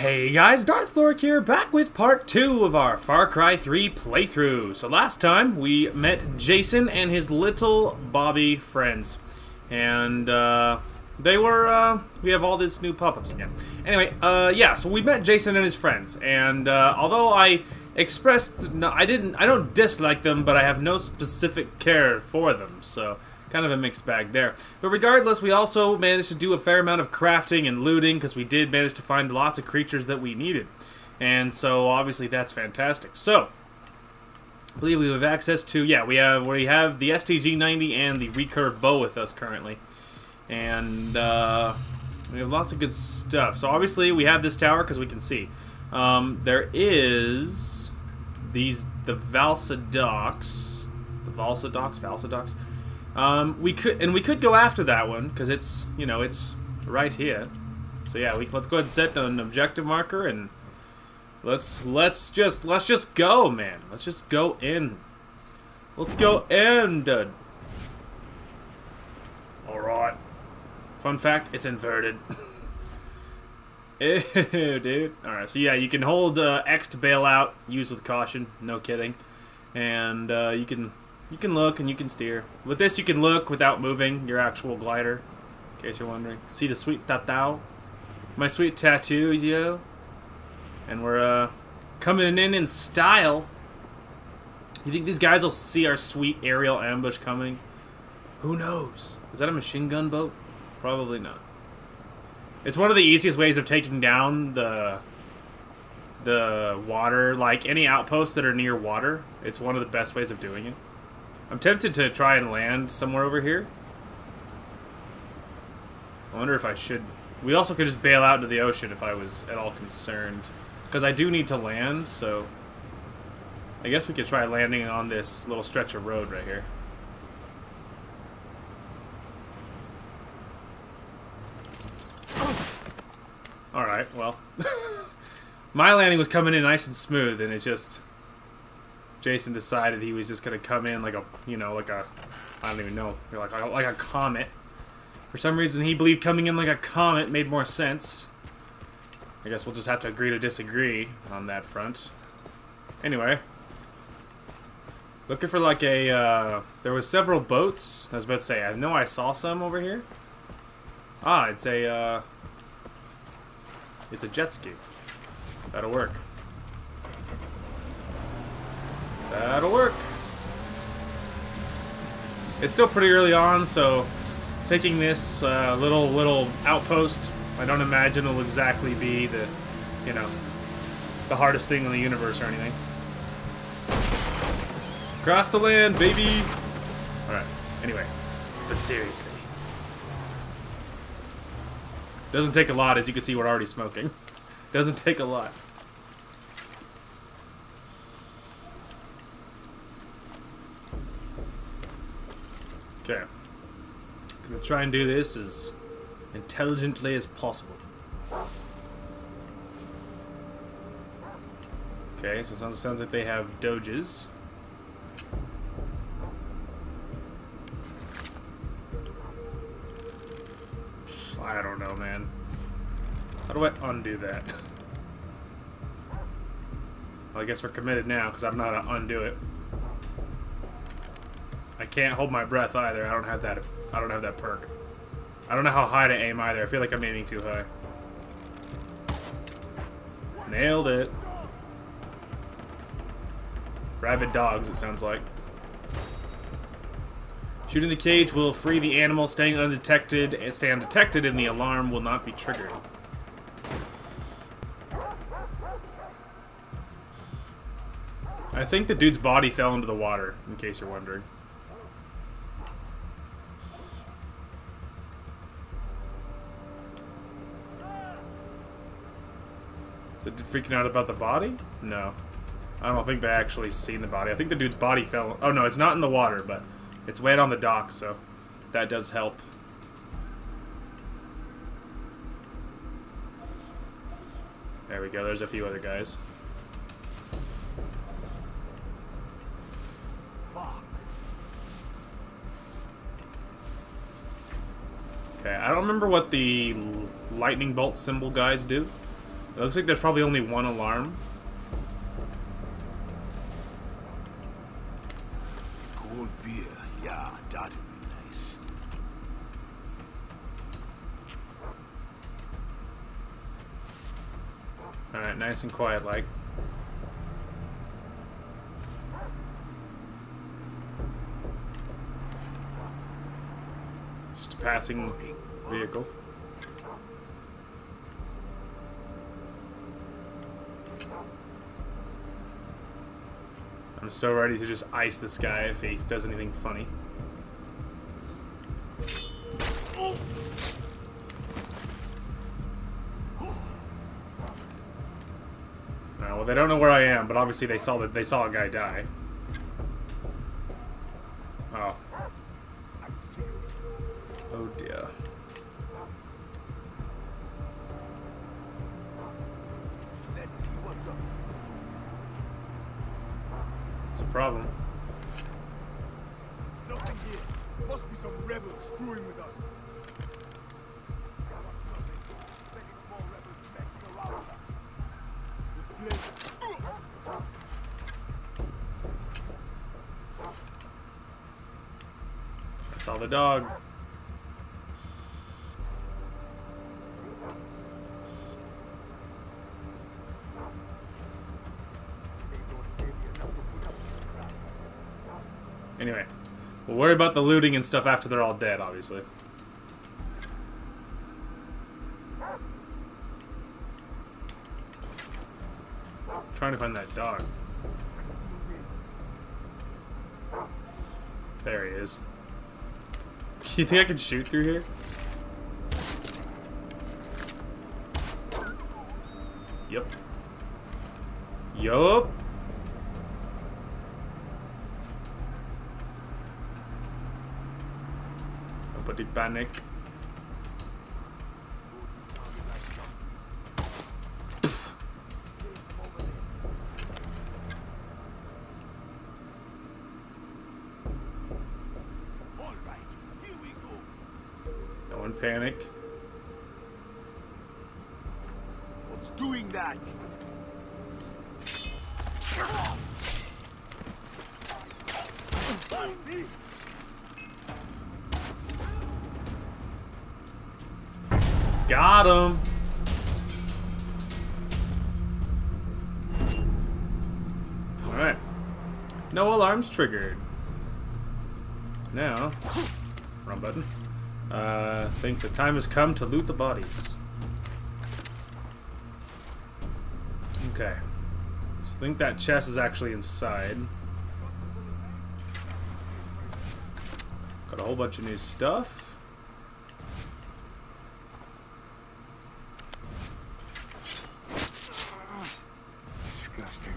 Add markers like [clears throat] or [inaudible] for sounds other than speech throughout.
Hey guys, Darth Glorik here, back with part 2 of our Far Cry 3 playthrough. So last time, we met Jason and his little Bobby friends. And, uh, they were, uh, we have all these new pop-ups again. Anyway, uh, yeah, so we met Jason and his friends. And, uh, although I expressed, no, I didn't, I don't dislike them, but I have no specific care for them, so kind of a mixed bag there. But regardless, we also managed to do a fair amount of crafting and looting because we did manage to find lots of creatures that we needed. And so obviously that's fantastic. So, I believe we have access to, yeah, we have we have the STG-90 and the recurve bow with us currently. And uh, we have lots of good stuff. So obviously we have this tower because we can see. Um, there is these, the Valsa docks. The Valsa docks? Valsa docks? Um, we could, and we could go after that one because it's, you know, it's right here. So yeah, we let's go ahead and set an objective marker and let's let's just let's just go, man. Let's just go in. Let's go in, dude. All right. Fun fact: it's inverted. [laughs] Ew, dude. All right. So yeah, you can hold uh, X to bail out. Use with caution. No kidding. And uh, you can you can look and you can steer. With this, you can look without moving your actual glider, in case you're wondering. See the sweet tatau? My sweet tattoos, yo. And we're uh, coming in in style. You think these guys will see our sweet aerial ambush coming? Who knows? Is that a machine gun boat? Probably not. It's one of the easiest ways of taking down the the water, like any outposts that are near water. It's one of the best ways of doing it. I'm tempted to try and land somewhere over here. I wonder if I should... We also could just bail out into the ocean if I was at all concerned. Because I do need to land, so... I guess we could try landing on this little stretch of road right here. Alright, well. [laughs] My landing was coming in nice and smooth, and it just... Jason decided he was just gonna come in like a, you know, like a, I don't even know, like a, like a comet. For some reason, he believed coming in like a comet made more sense. I guess we'll just have to agree to disagree on that front. Anyway. Looking for like a, uh, there was several boats. I was about to say, I know I saw some over here. Ah, it's a, uh, it's a jet ski. That'll work. That'll work. It's still pretty early on, so taking this uh, little little outpost, I don't imagine it'll exactly be the, you know, the hardest thing in the universe or anything. Cross the land, baby! Alright, anyway, but seriously. Doesn't take a lot, as you can see we're already smoking. [laughs] Doesn't take a lot. Okay. Gonna try and do this as intelligently as possible. Okay, so it sounds, sounds like they have doges. I don't know, man. How do I undo that? [laughs] Well, I guess we're committed now, because I'm not going to undo it. I can't hold my breath either. I don't have that. I don't have that perk. I don't know how high to aim either. I feel like I'm aiming too high. Nailed it. Rabid dogs, it sounds like. Shooting the cage will free the animal. Staying undetected and stay undetected, and the alarm will not be triggered. I think the dude's body fell into the water, in case you're wondering. It freaking out about the body? No. I don't think they actually seen the body. I think the dude's body fell... Oh, no, it's not in the water, but it's wet on the dock, so that does help. There we go. There's a few other guys. Okay, I don't remember what the lightning bolt symbol guys do. It looks like there's probably only one alarm. Cold beer, yeah, that'd be nice. Alright, nice and quiet like. Just a passing vehicle. I'm so ready to just ice this guy if he does anything funny. Uh, well, they don't know where I am, but obviously they saw that they saw a guy die. Oh. Oh problem. Nothing here. Must be some rebels screwing with us. Many more rebels messing around us. This place. I saw the dog. They don't pay me enough to put up with crap. Anyway, we'll worry about the looting and stuff after they're all dead, obviously. trying to find that dog. There he is. [laughs] You think I can shoot through here? Panic. Triggered. Now, wrong button. Uh, I think the time has come to loot the bodies. Okay. So I think that chest is actually inside. Got a whole bunch of new stuff. Disgusting.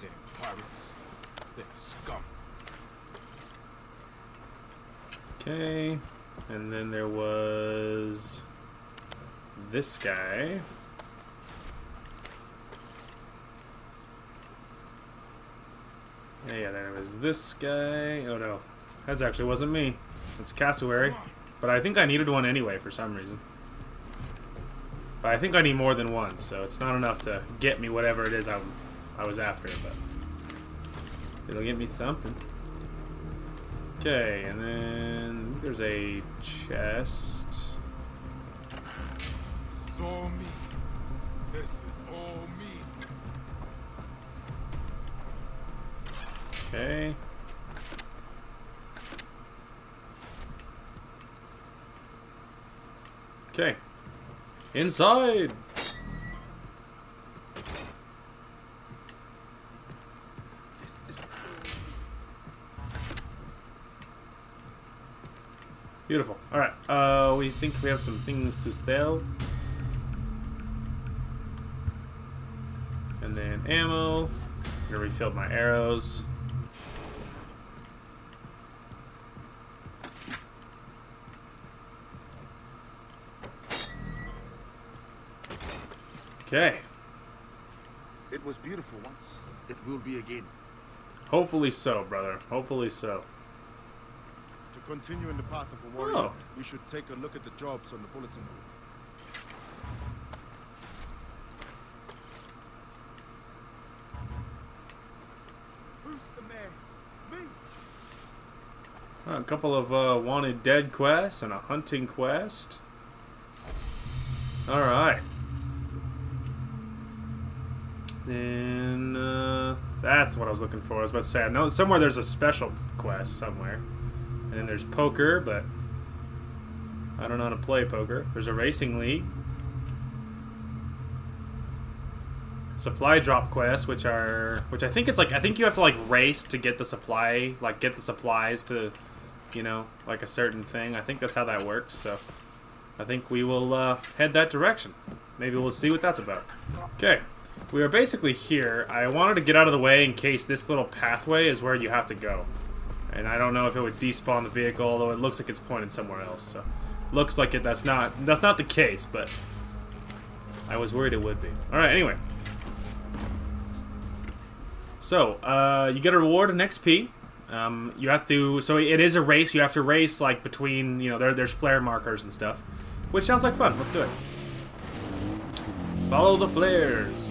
Damn pirates. They're scum. Okay. And then there was this guy. Yeah, yeah, there was this guy. Oh no. That actually wasn't me. It's a cassowary. But I think I needed one anyway for some reason. But I think I need more than one, so it's not enough to get me whatever it is I, I was after, but it'll get me something. Okay, and then there's a chest. Inside! Beautiful. Alright, uh, we think we have some things to sell. And then ammo. Gonna refill my arrows. Okay. It was beautiful once. It will be again. Hopefully so, brother. Hopefully so. To continue in the path of a warrior, Oh. we should take a look at the jobs on the bulletin board. Who's the man? Me. A couple of uh, wanted dead quests and a hunting quest. All that's what I was looking for. I was about to say I know somewhere there's a special quest somewhere, and then there's poker, but I don't know how to play poker. There's a racing league. Supply drop quests, which are, which I think it's like, I think you have to like race to get the supply, like get the supplies to you know, like a certain thing. I think that's how that works. So I think we will uh, head that direction. Maybe we'll see what that's about. Okay, we are basically here. I wanted to get out of the way in case this little pathway is where you have to go. And I don't know if it would despawn the vehicle, although it looks like it's pointed somewhere else. So looks like it. That's not that's not the case, but I was worried it would be. All right. Anyway. So, uh, you get a reward in XP. Um, you have to, so it is a race. You have to race like between, you know, there, there's flare markers and stuff, which sounds like fun. Let's do it. Follow the flares.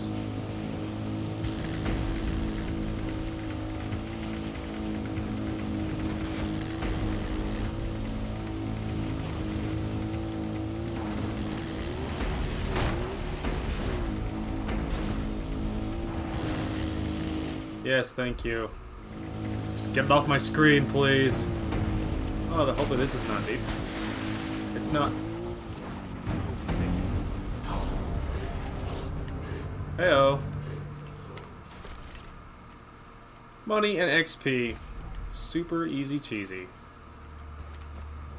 Yes, thank you. Just get it off my screen, please. Oh, the, hopefully this is not deep. It's not. Heyo. Money and XP. Super easy cheesy.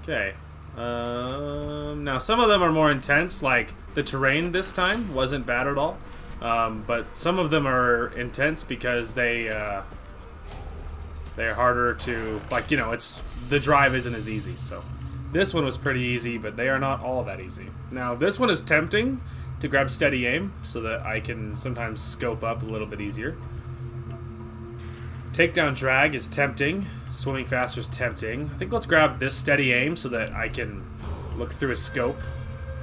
Okay. Um, now, some of them are more intense, like the terrain this time wasn't bad at all. Um, but some of them are intense because they, uh, they're harder to, like, you know, it's, the drive isn't as easy, so. This one was pretty easy, but they are not all that easy. Now, this one is tempting to grab steady aim so that I can sometimes scope up a little bit easier. Takedown drag is tempting. Swimming faster is tempting. I think let's grab this steady aim so that I can look through a scope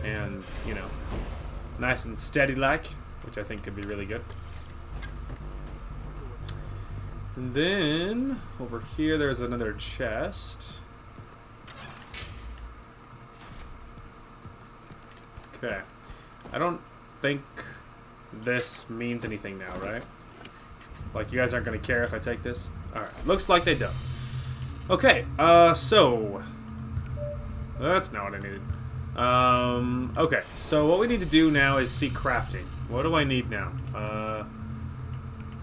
and, you know, nice and steady like, which I think could be really good. And then over here there's another chest. Okay. I don't think this means anything now, right? Like, you guys aren't going to care if I take this? Alright, looks like they don't. Okay, uh, so... That's not what I needed. Um, okay, so what we need to do now is see crafting. What do I need now? Uh...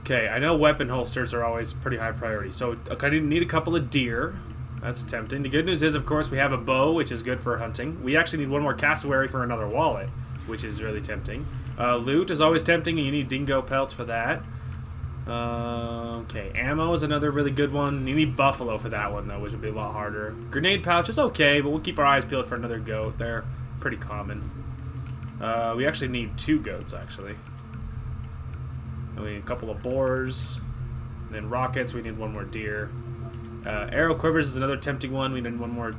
Okay, I know weapon holsters are always pretty high priority. So, okay, I need a couple of deer. That's tempting. The good news is, of course, we have a bow, which is good for hunting. We actually need one more cassowary for another wallet, which is really tempting. Uh, loot is always tempting, and you need dingo pelts for that. Uh, okay, ammo is another really good one. You need buffalo for that one, though, which would be a lot harder. Grenade pouch is okay, but we'll keep our eyes peeled for another goat. They're pretty common. Uh, we actually need two goats, actually. And we need a couple of boars. Then rockets, we need one more deer. Uh, arrow quivers is another tempting one. We need one more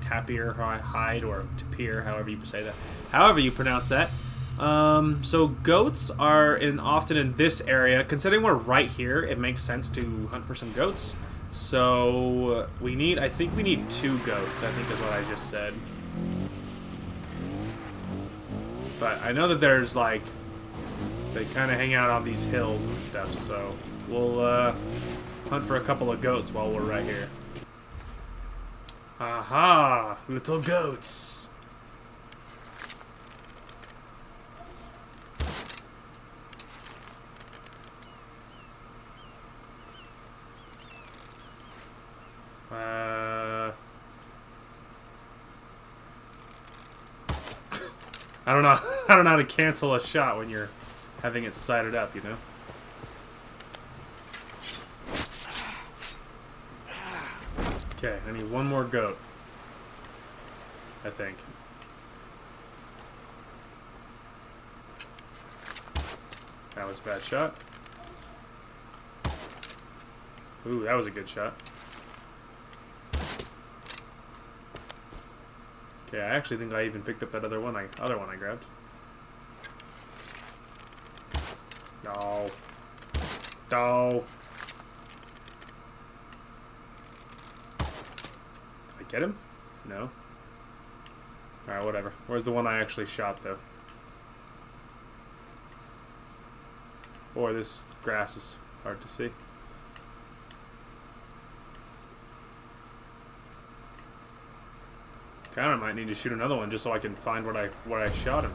tapir, hide, or tapir, however you say that. However you pronounce that. Um, so goats are in often in this area. Considering we're right here, it makes sense to hunt for some goats. So we need, I think we need two goats. I think is what I just said. But I know that there's like they kind of hang out on these hills and stuff. So we'll uh, hunt for a couple of goats while we're right here. Aha! Little goats. Uh, I don't know. [laughs] I don't know how to cancel a shot when you're having it sighted up. You know. Okay, I need one more goat. I think. That was a bad shot. Ooh, that was a good shot. Okay, I actually think I even picked up that other one I other one I grabbed. No. No. I get him? No. Alright, whatever. Where's the one I actually shot, though? Boy, this grass is hard to see. Kinda might need to shoot another one just so I can find what I what I shot him.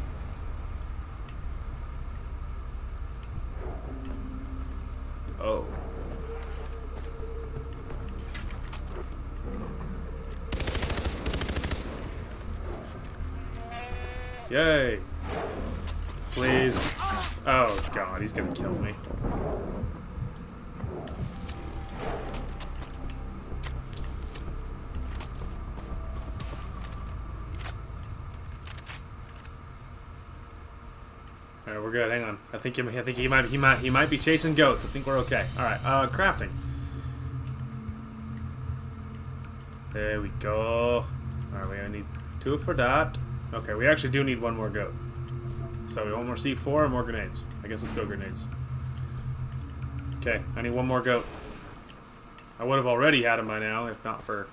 Oh. Yay. Please. Oh god, he's gonna kill me. We're good. Hang on. I think he, I think he might he might he might be chasing goats. I think we're okay. All right. Uh, crafting. There we go. All right, we only need two for that. Okay, we actually do need one more goat. So we want more C4 and more grenades. I guess let's go grenades. Okay, I need one more goat. I would have already had him by now, if not for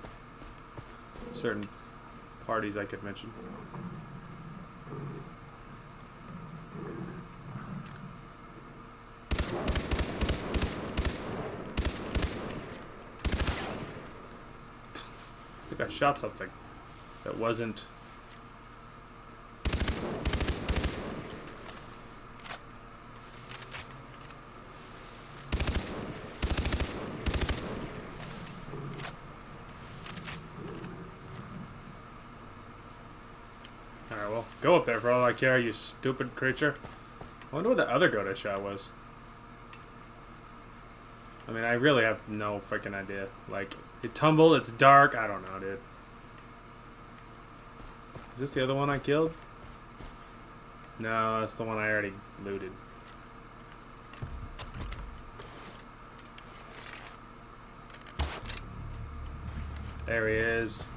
certain parties I could mention. Shot something that wasn't Alright, well, go up there for all I care, you stupid creature. I wonder what the other goat I shot was. I mean, I really have no freaking idea. Like, it tumbled, it's dark, I don't know, dude. Is this the other one I killed? No, that's the one I already looted. There he is.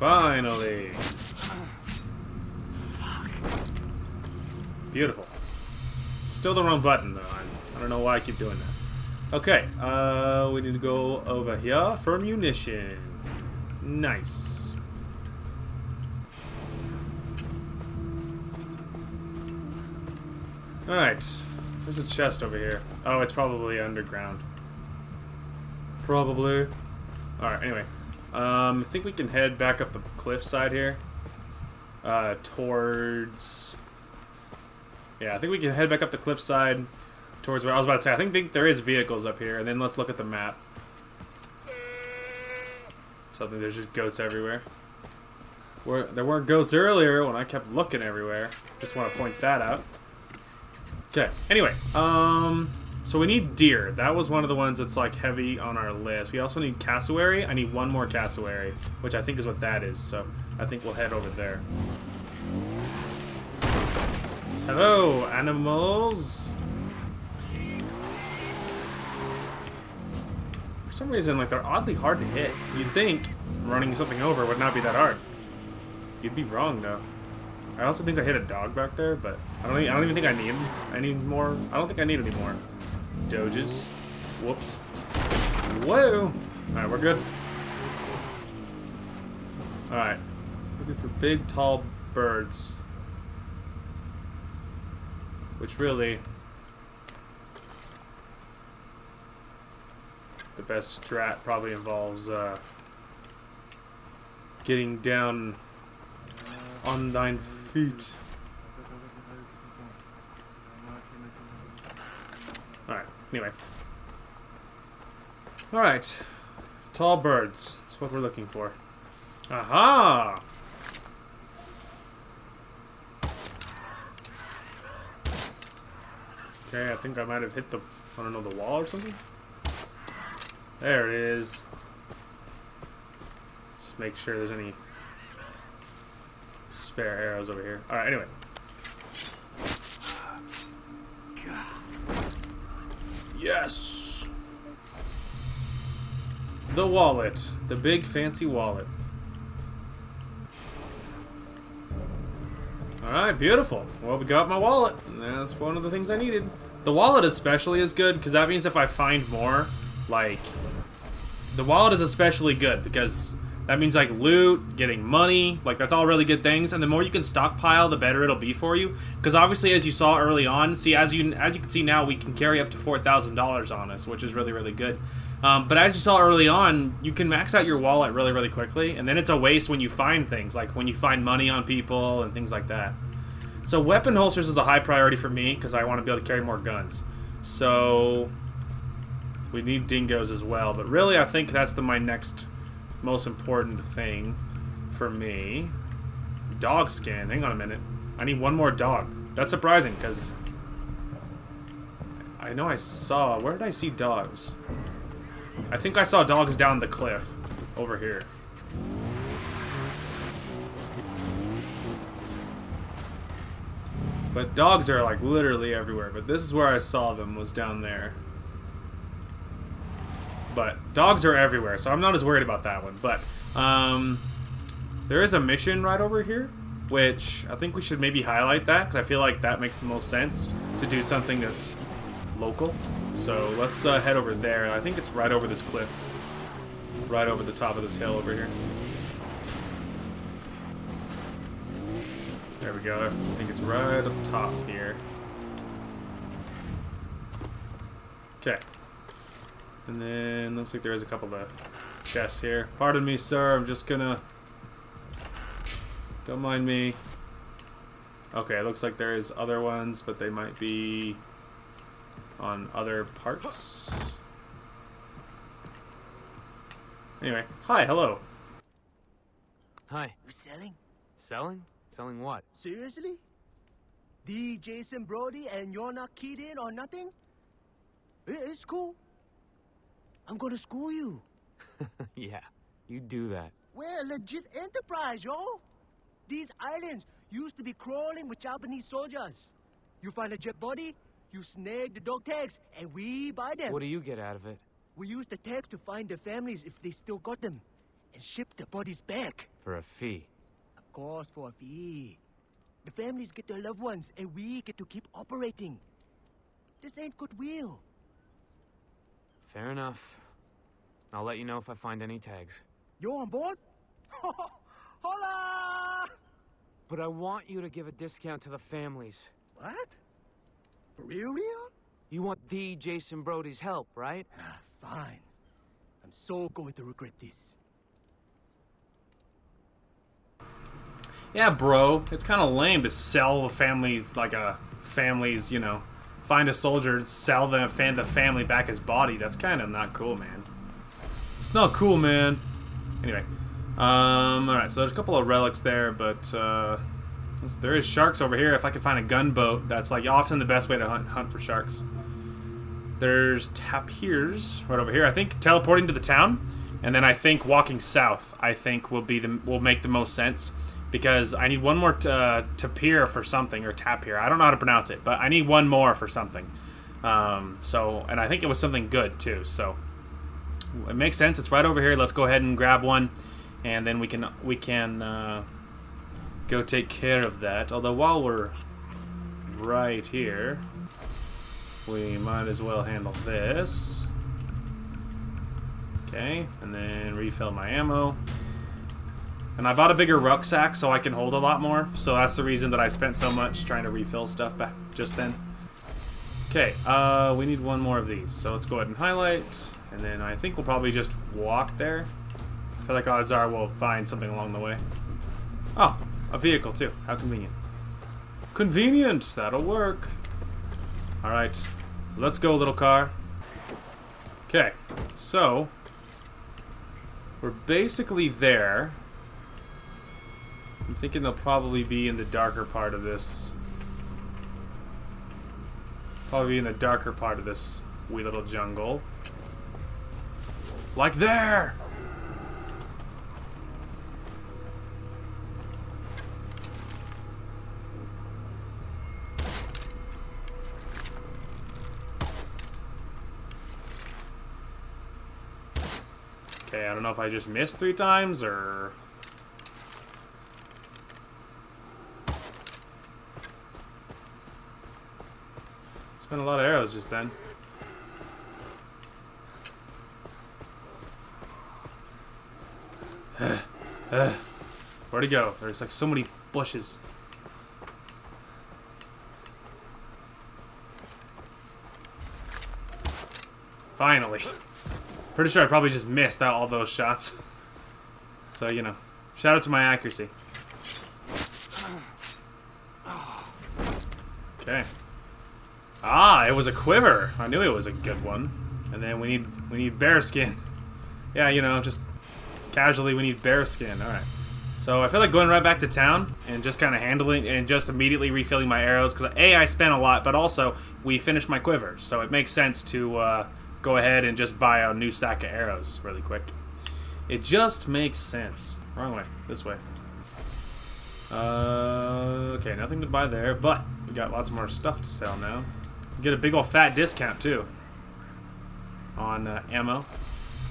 Finally. Beautiful. Still the wrong button, though. I, I don't know why I keep doing that. Okay, uh, we need to go over here for munition. Nice. Alright, there's a chest over here. Oh, it's probably underground. Probably. Alright, anyway. Um, I think we can head back up the cliff side here. Uh, towards... Yeah, I think we can head back up the cliff side towards where I was about to say. I think, think there is vehicles up here, and then let's look at the map. Something there's just goats everywhere. Where there weren't goats earlier when I kept looking everywhere. Just want to point that out. Okay. Anyway, um, so we need deer. That was one of the ones that's like heavy on our list. We also need cassowary. I need one more cassowary, which I think is what that is. So I think we'll head over there. Hello, animals. Some reason, like they're oddly hard to hit. You'd think running something over would not be that hard. You'd be wrong though. I also think I hit a dog back there, but I don't. Even, I don't even think I need. I need more. I don't think I need any more. Doges. Whoops. Whoa. All right, we're good. All right. Looking for big, tall birds. Which really, the best strat probably involves uh, getting down on nine feet. Alright, anyway. Alright. Tall birds. That's what we're looking for. Aha! Okay, I think I might have hit the, I don't know, the wall or something? There it is. Just make sure there's any spare arrows over here. Alright, anyway. Yes! The wallet. The big fancy wallet. Alright, beautiful. Well, we got my wallet. That's one of the things I needed. The wallet especially is good, because that means if I find more, like... The wallet is especially good, because that means, like, loot, getting money, like, that's all really good things, and the more you can stockpile, the better it'll be for you. Because obviously, as you saw early on, see, as you as you can see now, we can carry up to $4,000 on us, which is really, really good. Um, but as you saw early on, you can max out your wallet really, really quickly, and then it's a waste when you find things, like when you find money on people and things like that. So weapon holsters is a high priority for me, because I want to be able to carry more guns. So we need dingoes as well, but really I think that's the my next most important thing for me. Dog skin. Hang on a minute. I need one more dog. That's surprising, because I know I saw... Where did I see dogs? I think I saw dogs down the cliff. Over here. But dogs are, like, literally everywhere. But this is where I saw them, was down there. But dogs are everywhere, so I'm not as worried about that one. But um, there is a mission right over here, which I think we should maybe highlight that because I feel like that makes the most sense to do something that's local. So let's uh, head over there. I think it's right over this cliff, right over the top of this hill over here. There we go. I think it's right up top here. Okay. And then looks like there is a couple of chests here. Pardon me, sir. I'm just gonna. Don't mind me. Okay, it looks like there is other ones, but they might be on other parts. Anyway, hi, hello. Hi. You selling? Selling? Selling what? Seriously? The Jason Brody and you're not keyed in or nothing? It's cool. I'm gonna school you. [laughs] yeah, you do that. We're a legit enterprise, yo. These islands used to be crawling with Japanese soldiers. You find a jet body, you snag the dog tags, and we buy them. What do you get out of it? We use the tags to find their families if they still got them, and ship the bodies back. For a fee. Of course, for a fee. The families get their loved ones, and we get to keep operating. This ain't goodwill. Fair enough. I'll let you know if I find any tags. You on board? [laughs] Hola! But I want you to give a discount to the families. What? For real, real? You want the Jason Brody's help, right? Ah, fine. I'm so going to regret this. Yeah, bro. It's kind of lame to sell the family like a family's, you know, find a soldier, sell the fan the family back his body. That's kind of not cool, man. It's not cool, man. Anyway, um, all right. So there's a couple of relics there, but uh, there is sharks over here. If I can find a gunboat, that's like often the best way to hunt hunt for sharks. There's tapirs right over here. I think teleporting to the town, and then I think walking south. I think will be the will make the most sense because I need one more t- uh, tapir for something or tapir. I don't know how to pronounce it, but I need one more for something. Um, so, and I think it was something good too. So it makes sense. It's right over here. Let's go ahead and grab one, and then we can we can uh, go take care of that. Although while we're right here, we might as well handle this. Okay, and then refill my ammo. And I bought a bigger rucksack so I can hold a lot more. So that's the reason that I spent so much trying to refill stuff back just then. Okay, uh, we need one more of these. So let's go ahead and highlight. And then I think we'll probably just walk there. I feel like odds are we'll find something along the way. Oh, a vehicle too. How convenient. Convenient! That'll work. Alright, let's go, little car. Okay, so we're basically there. I'm thinking they'll probably be in the darker part of this. Probably in the darker part of this wee little jungle. Like there! Okay, I don't know if I just missed three times or... Spent a lot of arrows just then. [sighs] Where'd he go? There's like so many bushes. Finally. Pretty sure I probably just missed out all those shots. So, you know, shout out to my accuracy. Okay. It was a quiver. I knew it was a good one. And then we need we need bear skin. [laughs] Yeah, you know, just casually we need bear skin. All right. So I feel like going right back to town and just kind of handling and just immediately refilling my arrows because a I spent a lot, but also we finished my quiver, so it makes sense to uh, go ahead and just buy a new sack of arrows really quick. It just makes sense. Wrong way. This way. Uh, okay, nothing to buy there, but we got lots more stuff to sell now. Get a big old fat discount too on uh, ammo.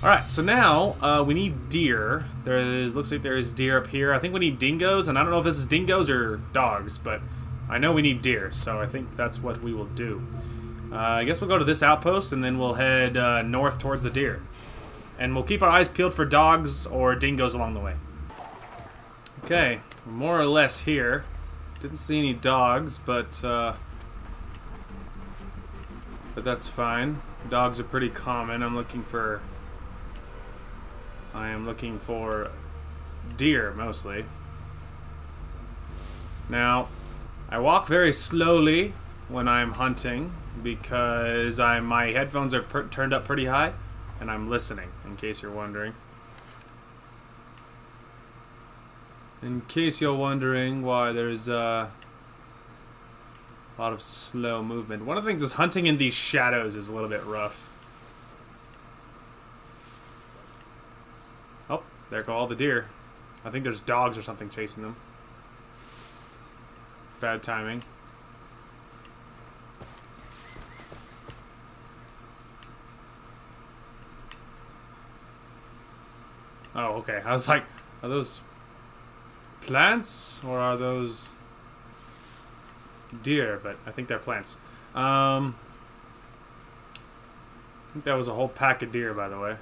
All right, so now uh, we need deer. There is looks like there is deer up here. I think we need dingoes, and I don't know if this is dingoes or dogs, but I know we need deer, so I think that's what we will do. Uh, I guess we'll go to this outpost, and then we'll head uh, north towards the deer, and we'll keep our eyes peeled for dogs or dingoes along the way. Okay, more or less here. Didn't see any dogs, but uh, but that's fine. Dogs are pretty common. I'm looking for. I am looking for deer mostly. Now, I walk very slowly when I'm hunting because I my headphones are turned up pretty high, and I'm listening. In case you're wondering. In case you're wondering why there's uh, a lot of slow movement. One of the things is hunting in these shadows is a little bit rough. Oh, there go all the deer. I think there's dogs or something chasing them. Bad timing. Oh, okay. I was like, are those plants or are those deer? But I think they're plants. Um, I think that was a whole pack of deer, by the way.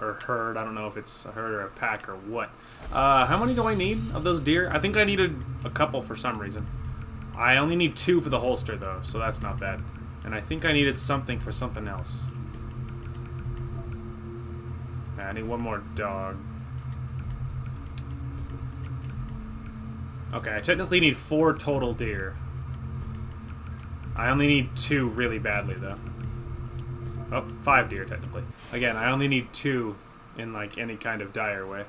Or herd. I don't know if it's a herd or a pack or what. Uh, how many do I need of those deer? I think I needed a couple for some reason. I only need two for the holster, though, so that's not bad. And I think I needed something for something else. I need one more dog. Okay, I technically need four total deer. I only need two really badly, though. Oh, five deer, technically. Again, I only need two in, like, any kind of dire way.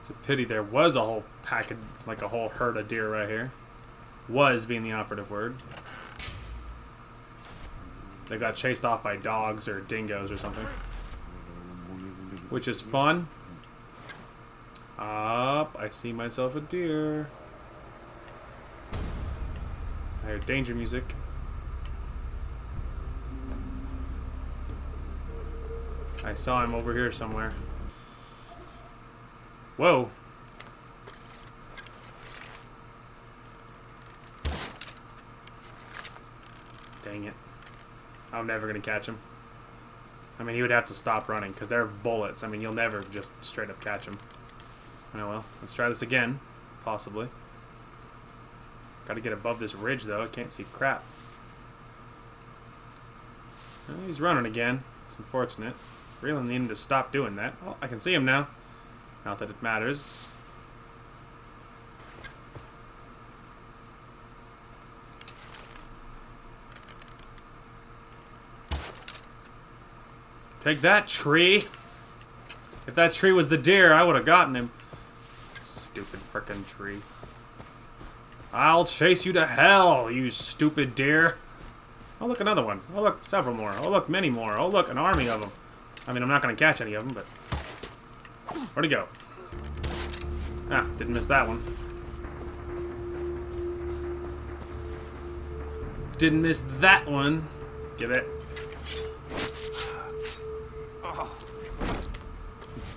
It's a pity there was a whole pack of, like a whole herd of deer right here. Was being the operative word. They got chased off by dogs or dingoes or something. Which is fun. Up, I see myself a deer. I hear danger music. I saw him over here somewhere. Whoa. Dang it. I'm never going to catch him. I mean, he would have to stop running because they're bullets. I mean, you'll never just straight up catch him. Oh well, let's try this again. Possibly. Got to get above this ridge, though. I can't see crap. Oh, he's running again. It's unfortunate. Really need him to stop doing that. Oh, I can see him now. Not that it matters. Take that, tree! If that tree was the deer, I would have gotten him. Stupid frickin' tree. I'll chase you to hell, you stupid deer. Oh, look, another one. Oh, look, several more. Oh, look, many more. Oh, look, an army of them. I mean, I'm not going to catch any of them, but... Where'd he go? Ah, didn't miss that one. Didn't miss that one. Give it.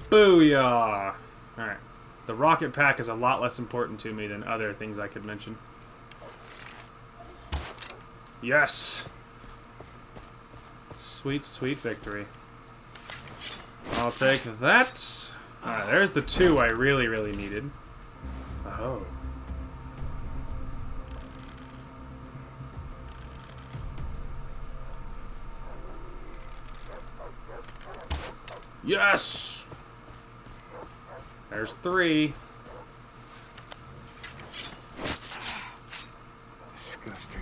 Booyah! Alright. The rocket pack is a lot less important to me than other things I could mention. Yes! Sweet, sweet victory. I'll take that. Alright, there's the two I really, really needed. Oh. Yes! There's three. Disgusting.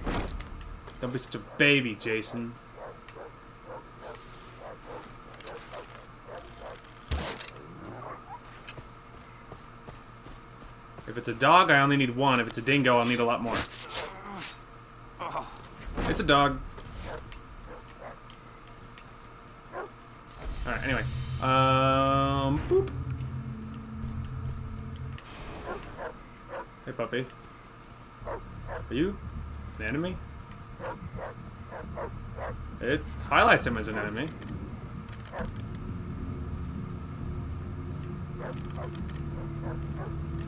Don't be such a baby, Jason. If it's a dog, I only need one. If it's a dingo, I'll need a lot more. It's a dog. Alright, anyway. Um, boop. Hey, puppy. Are you an enemy? It highlights him as an enemy.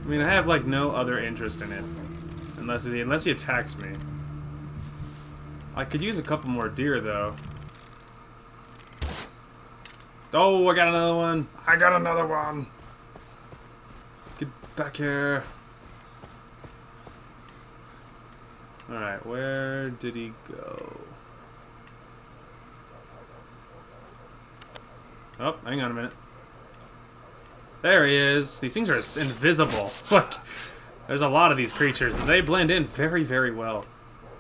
I mean, I have like no other interest in it, unless he unless he attacks me. I could use a couple more deer though. Oh, I got another one! I got another one! Get back here! Alright, where did he go? Oh, hang on a minute. There he is. These things are invisible. [laughs] Look, there's a lot of these creatures. They blend in very, very well.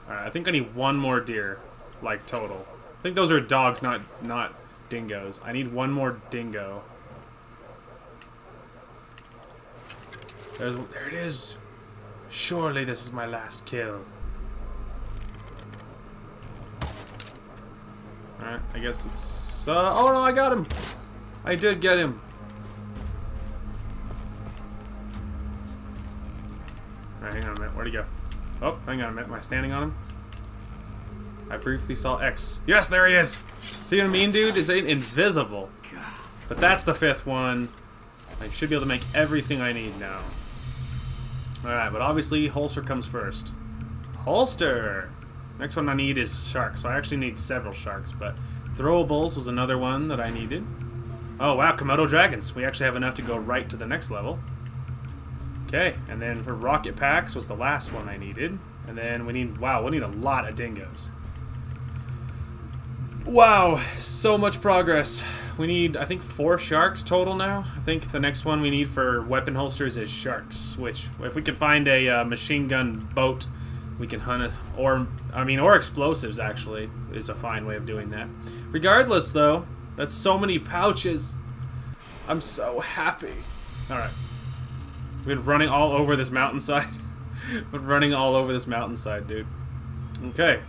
Alright, I think I need one more deer, like total. I think those are dogs, not not dingoes. I need one more dingo. There's, there it is. Surely this is my last kill. Alright, I guess it's... Uh, oh no, I got him! I did get him. Alright, hang on a minute. Where'd he go? Oh, hang on a minute. Am I standing on him? I briefly saw X. Yes, there he is! See what I mean, dude? It's invisible. But that's the fifth one. I should be able to make everything I need now. Alright, but obviously holster comes first. Holster! Next one I need is sharks. So I actually need several sharks, but throwables was another one that I needed. Oh wow, Komodo dragons. We actually have enough to go right to the next level. Okay, and then for rocket packs was the last one I needed. And then we need, wow, we need a lot of dingoes. Wow, so much progress. We need, I think, four sharks total now. I think the next one we need for weapon holsters is sharks, which, if we can find a uh, machine gun boat, we can hunt it. Or, I mean, or explosives, actually, is a fine way of doing that. Regardless, though, that's so many pouches. I'm so happy. Alright. We've been running all over this mountainside. [laughs] been running all over this mountainside, dude. Okay.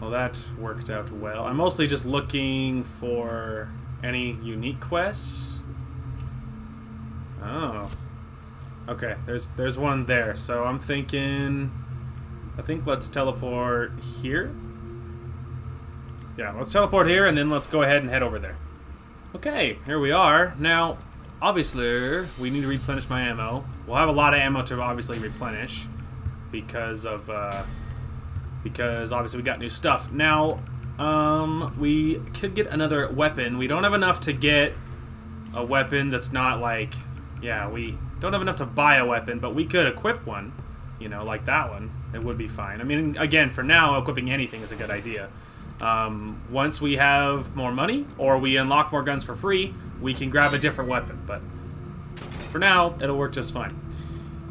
Well, that worked out well. I'm mostly just looking for any unique quests. Oh. Okay, there's there's one there. So I'm thinking I think let's teleport here. Yeah, let's teleport here and then let's go ahead and head over there. Okay, here we are. Now, obviously, we need to replenish my ammo. We'll have a lot of ammo to obviously replenish because of uh because obviously we got new stuff. Now, um, we could get another weapon. We don't have enough to get a weapon that's not like, yeah, we don't have enough to buy a weapon, but we could equip one, you know, like that one. It would be fine. I mean, again, for now, equipping anything is a good idea. Um, once we have more money, or we unlock more guns for free, we can grab a different weapon, but for now, it'll work just fine.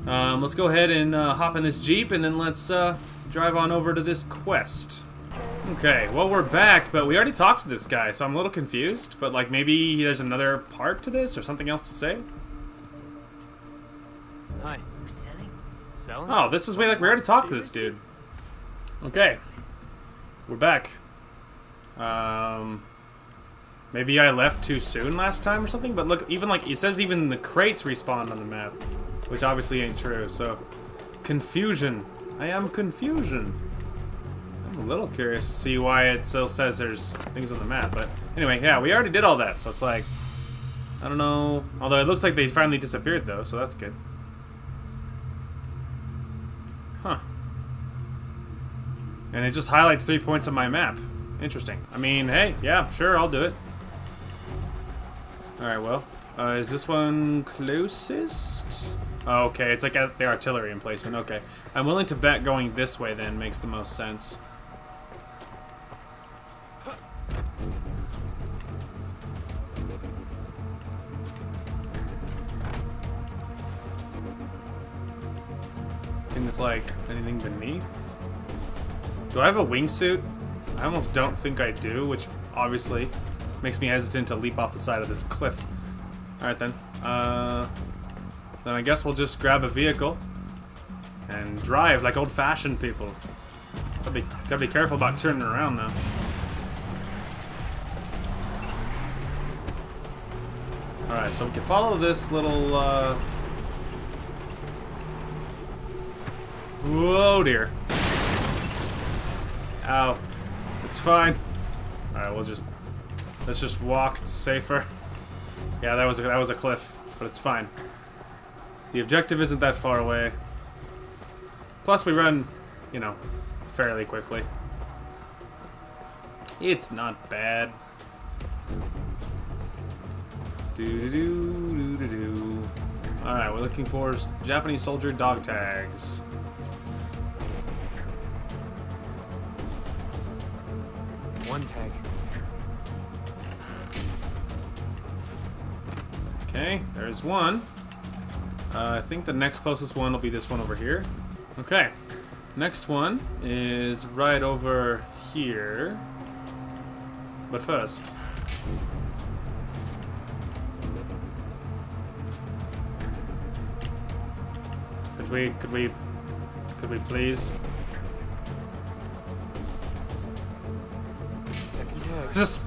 Um, let's go ahead and uh, hop in this Jeep, and then let's uh, drive on over to this quest. Okay, well, we're back, but we already talked to this guy, so I'm a little confused. But, like, maybe there's another part to this or something else to say? Selling? Oh, this is way like we already talked to this dude. Okay. We're back. Um maybe I left too soon last time or something, but look, even like it says even the crates respawned on the map, which obviously ain't true. So confusion. I am confusion. I'm a little curious to see why it still says there's things on the map. But anyway, yeah, we already did all that, so it's like, I don't know. Although it looks like they finally disappeared though, so that's good. Huh. And it just highlights three points on my map. Interesting. I mean, hey, yeah, sure, I'll do it. Alright, well. Uh, is this one closest? Oh, okay, it's like at the artillery emplacement. Okay. I'm willing to bet going this way then makes the most sense. think it's like anything beneath. Do I have a wingsuit? I almost don't think I do, which obviously makes me hesitant to leap off the side of this cliff. Alright then. Uh, then I guess we'll just grab a vehicle and drive like old-fashioned people. Gotta be, gotta be careful about turning around though. Alright, so we can follow this little, uh... Whoa, dear. Ow. It's fine. Alright, we'll just... Let's just walk. It's safer. [laughs] Yeah, that was a, that was a cliff, but it's fine. The objective isn't that far away. Plus, we run, you know, fairly quickly. It's not bad. Do do do do do. All right, we're looking for Japanese soldier dog tags. One tag. Okay, there's one. Uh, I think the next closest one will be this one over here. Okay, next one is right over here. But first, could we, could we, could we please? [laughs] Just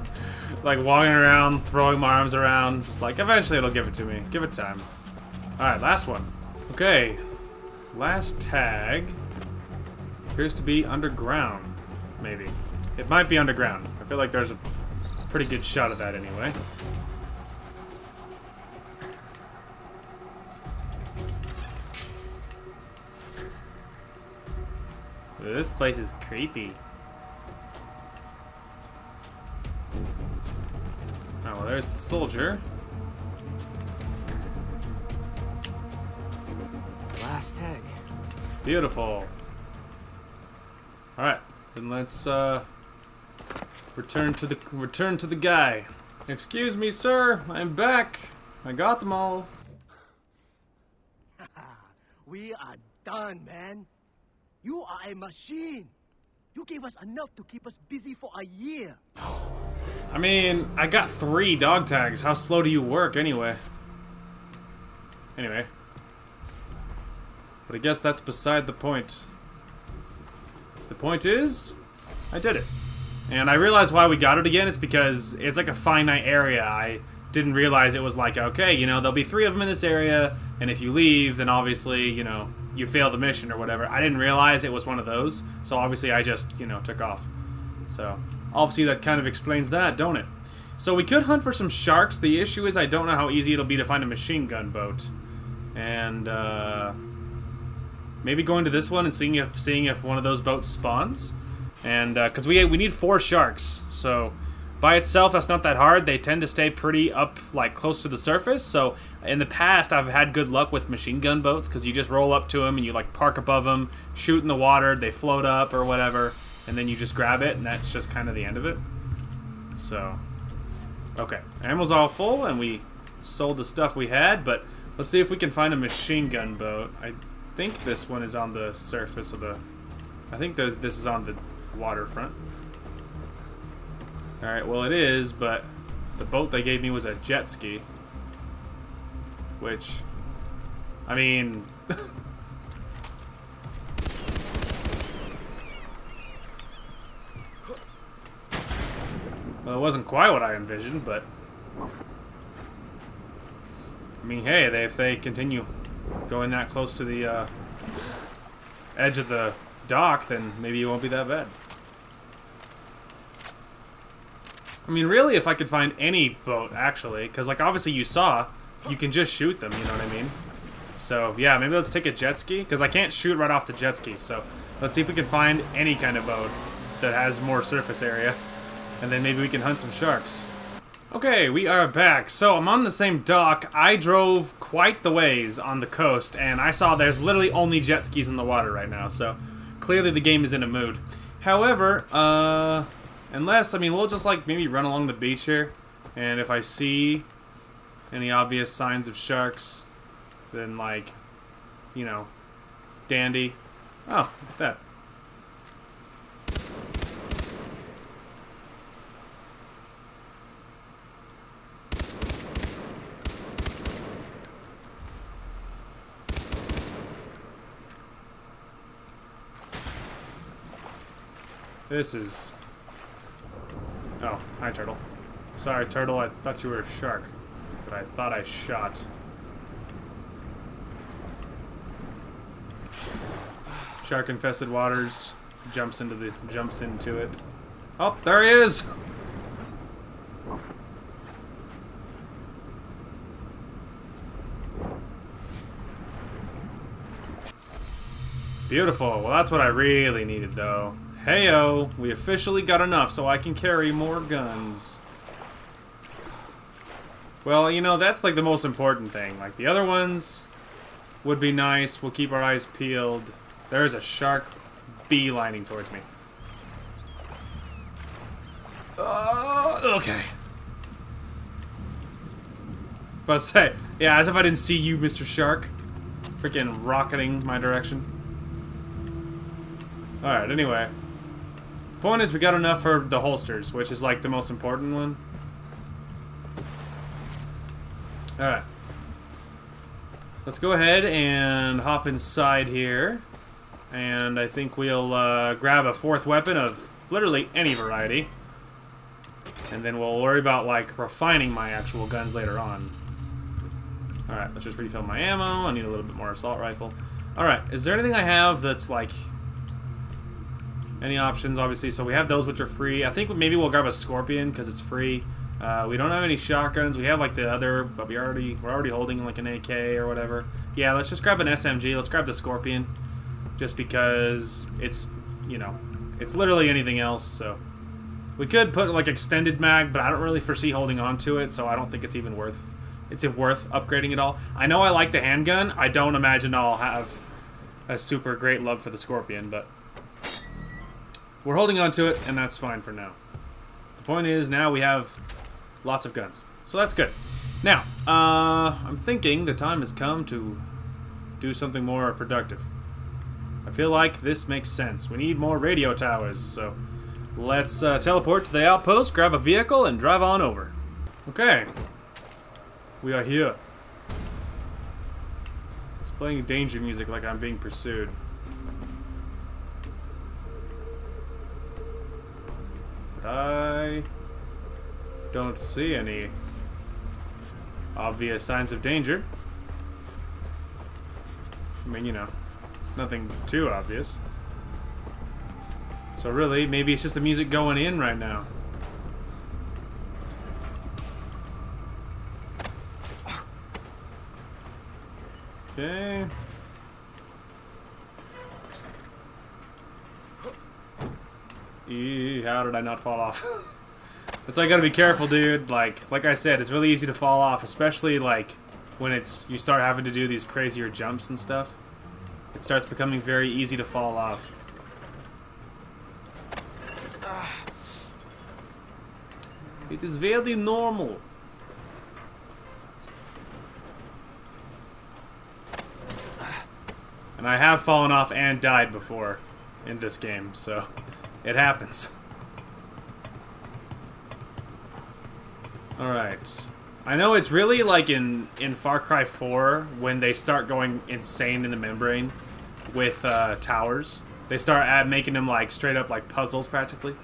like walking around, throwing my arms around, just like eventually it'll give it to me. Give it time. Alright, last one. Okay. Last tag appears to be underground, maybe. It might be underground. I feel like there's a pretty good shot of that anyway. This place is creepy. Oh, well, there's the soldier. Last tag. Beautiful. Alright, then let's uh return to the return to the guy. Excuse me, sir. I'm back. I got them all. [laughs] we are done, man. You are a machine. You gave us enough to keep us busy for a year. I mean, I got three dog tags. How slow do you work anyway? Anyway. But I guess that's beside the point. The point is, I did it. And I realized why we got it again. It's because it's like a finite area. I didn't realize it was like, okay, you know, there'll be three of them in this area, and if you leave, then obviously, you know, you fail the mission or whatever. I didn't realize it was one of those, so obviously I just, you know, took off. So, obviously that kind of explains that, don't it? So we could hunt for some sharks. The issue is I don't know how easy it'll be to find a machine gun boat. And, uh... Maybe going to this one and seeing if seeing if one of those boats spawns, and uh, because we we need four sharks, so by itself that's not that hard. They tend to stay pretty up like close to the surface. So in the past I've had good luck with machine gun boats because you just roll up to them and you like park above them, shoot in the water, they float up or whatever, and then you just grab it and that's just kind of the end of it. So okay, ammo's all full and we sold the stuff we had, but let's see if we can find a machine gun boat. I think this one is on the surface of the... I think this is on the waterfront. Alright, well it is, but the boat they gave me was a jet ski. Which, I mean... [laughs] well, it wasn't quite what I envisioned, but... I mean, hey, they, if they continue going that close to the uh, edge of the dock, then maybe it won't be that bad. I mean, really, if I could find any boat, actually, because, like, obviously you saw, you can just shoot them, you know what I mean? So, yeah, maybe let's take a jet ski, because I can't shoot right off the jet ski, so let's see if we can find any kind of boat that has more surface area, and then maybe we can hunt some sharks. Okay, we are back. So I'm on the same dock. I drove quite the ways on the coast, and I saw there's literally only jet skis in the water right now, so clearly the game is in a mood. However, uh, unless, I mean, we'll just, like, maybe run along the beach here, and if I see any obvious signs of sharks, then, like, you know, dandy. Oh, that. This is... Oh, hi, Turtle. Sorry, Turtle, I thought you were a shark. But I thought I shot. Shark-infested waters. Jumps into the... jumps into it. Oh, there he is! Beautiful. Well, that's what I really needed, though. Heyo, we officially got enough so I can carry more guns. Well, you know, that's like the most important thing. Like, the other ones would be nice. We'll keep our eyes peeled. There's a shark beelining towards me. Uh, okay. But [laughs] say, yeah, as if I didn't see you, Mr. Shark. Freaking rocketing my direction. Alright, anyway. Point is, we got enough for the holsters, which is like the most important one. Alright. Let's go ahead and hop inside here. And I think we'll uh, grab a fourth weapon of literally any variety. And then we'll worry about, like, refining my actual guns later on. Alright, let's just refill my ammo. I need a little bit more assault rifle. Alright, is there anything I have that's, like, any options, obviously. So we have those which are free. I think maybe we'll grab a Scorpion because it's free. Uh, we don't have any shotguns. We have like the other, but we already we're already holding like an AK or whatever. Yeah, let's just grab an SMG. Let's grab the Scorpion, just because it's you know it's literally anything else. So we could put like extended mag, but I don't really foresee holding on to it. So I don't think it's even worth it's worth upgrading at all. I know I like the handgun. I don't imagine I'll have a super great love for the Scorpion, but we're holding on to it, and that's fine for now. The point is, now we have lots of guns. So that's good. Now, uh, I'm thinking the time has come to do something more productive. I feel like this makes sense. We need more radio towers, so let's uh, teleport to the outpost, grab a vehicle, and drive on over. Okay. We are here. It's playing danger music like I'm being pursued. I don't see any obvious signs of danger. I mean, you know, nothing too obvious. So really, maybe it's just the music going in right now. Okay. How did I not fall off? That's why you gotta be careful, dude. Like, like I said, it's really easy to fall off, especially like when it's you start having to do these crazier jumps and stuff. It starts becoming very easy to fall off. It is very normal. And I have fallen off and died before in this game, so it happens. Alright. I know it's really like in, in Far Cry 4 when they start going insane in the membrane with uh, towers. They start making them like straight up like puzzles practically.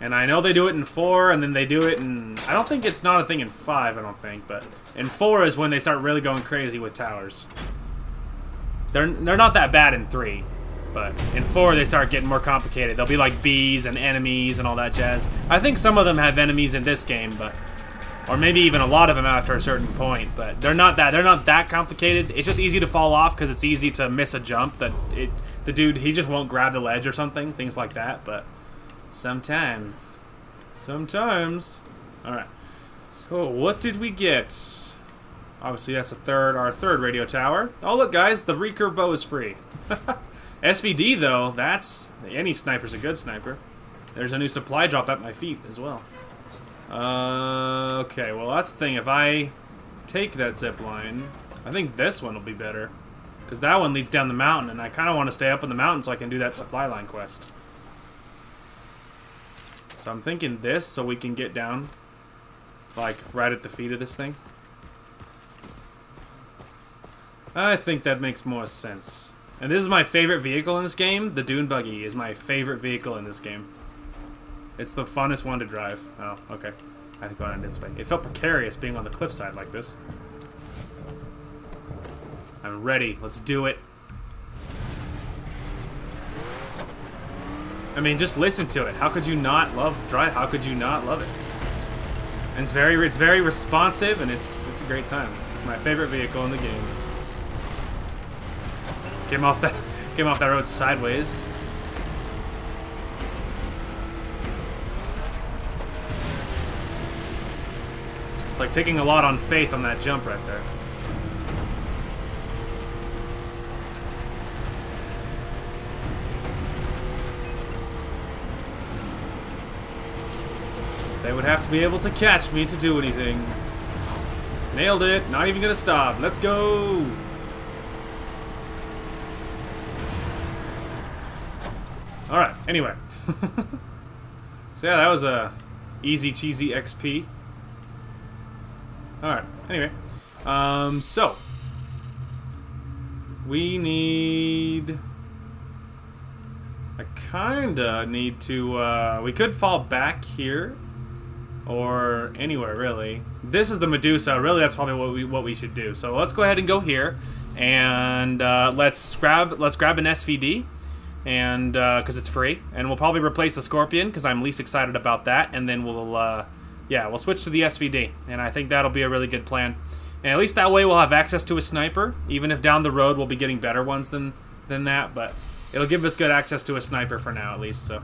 And I know they do it in 4 and then they do it in... I don't think it's not a thing in 5, I don't think, but in 4 is when they start really going crazy with towers. They're, they're not that bad in 3. But in 4, they start getting more complicated. There'll be like bees and enemies and all that jazz. I think some of them have enemies in this game, but or maybe even a lot of them after a certain point. But they're not that they're not that complicated. It's just easy to fall off because it's easy to miss a jump. That it the dude he just won't grab the ledge or something, things like that. But sometimes, sometimes. All right. So what did we get? Obviously, that's a third, our third radio tower. Oh, look, guys, the recurve bow is free. [laughs] SVD, though, that's... Any sniper's a good sniper. There's a new supply drop at my feet as well. Uh, okay, well, that's the thing. If I take that zip line, I think this one will be better. Because that one leads down the mountain, and I kind of want to stay up in the mountain so I can do that supply line quest. So I'm thinking this so we can get down, like, right at the feet of this thing. I think that makes more sense. And this is my favorite vehicle in this game. The Dune Buggy is my favorite vehicle in this game. It's the funnest one to drive. Oh, okay. I think going on this way. It felt precarious being on the cliffside like this. I'm ready. Let's do it. I mean, just listen to it. How could you not love drive? How could you not love it? And it's very, it's very responsive, and it's it's a great time. It's my favorite vehicle in the game. Came off that came off that road sideways. It's like taking a lot on faith on that jump right there. They would have to be able to catch me to do anything. Nailed it. Not even gonna stop. Let's go. Alright, anyway. [laughs] so yeah, that was a easy cheesy XP. Alright, anyway. Um, so. We need... I kinda need to, uh, we could fall back here. Or anywhere, really. This is the Medusa. Really, that's probably what we, what we should do. So let's go ahead and go here. And, uh, let's grab, let's grab an SVD and because uh, it's free, and we'll probably replace the Scorpion because I'm least excited about that, and then we'll, uh, yeah, we'll switch to the SVD, and I think that'll be a really good plan. And at least that way we'll have access to a sniper, even if down the road we'll be getting better ones than than that, but it'll give us good access to a sniper for now at least. So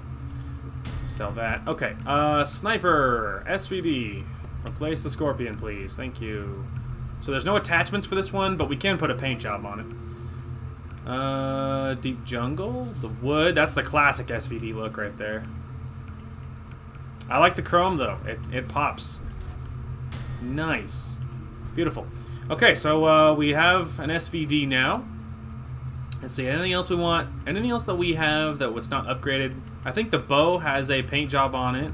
sell that. Okay, uh, sniper SVD. Replace the Scorpion, please. Thank you. So there's no attachments for this one, but we can put a paint job on it. Uh, Deep Jungle? The wood? That's the classic SVD look right there. I like the chrome, though. It, it pops. Nice. Beautiful. Okay, so uh, we have an SVD now. Let's see, anything else we want? Anything else that we have that was not upgraded? I think the bow has a paint job on it.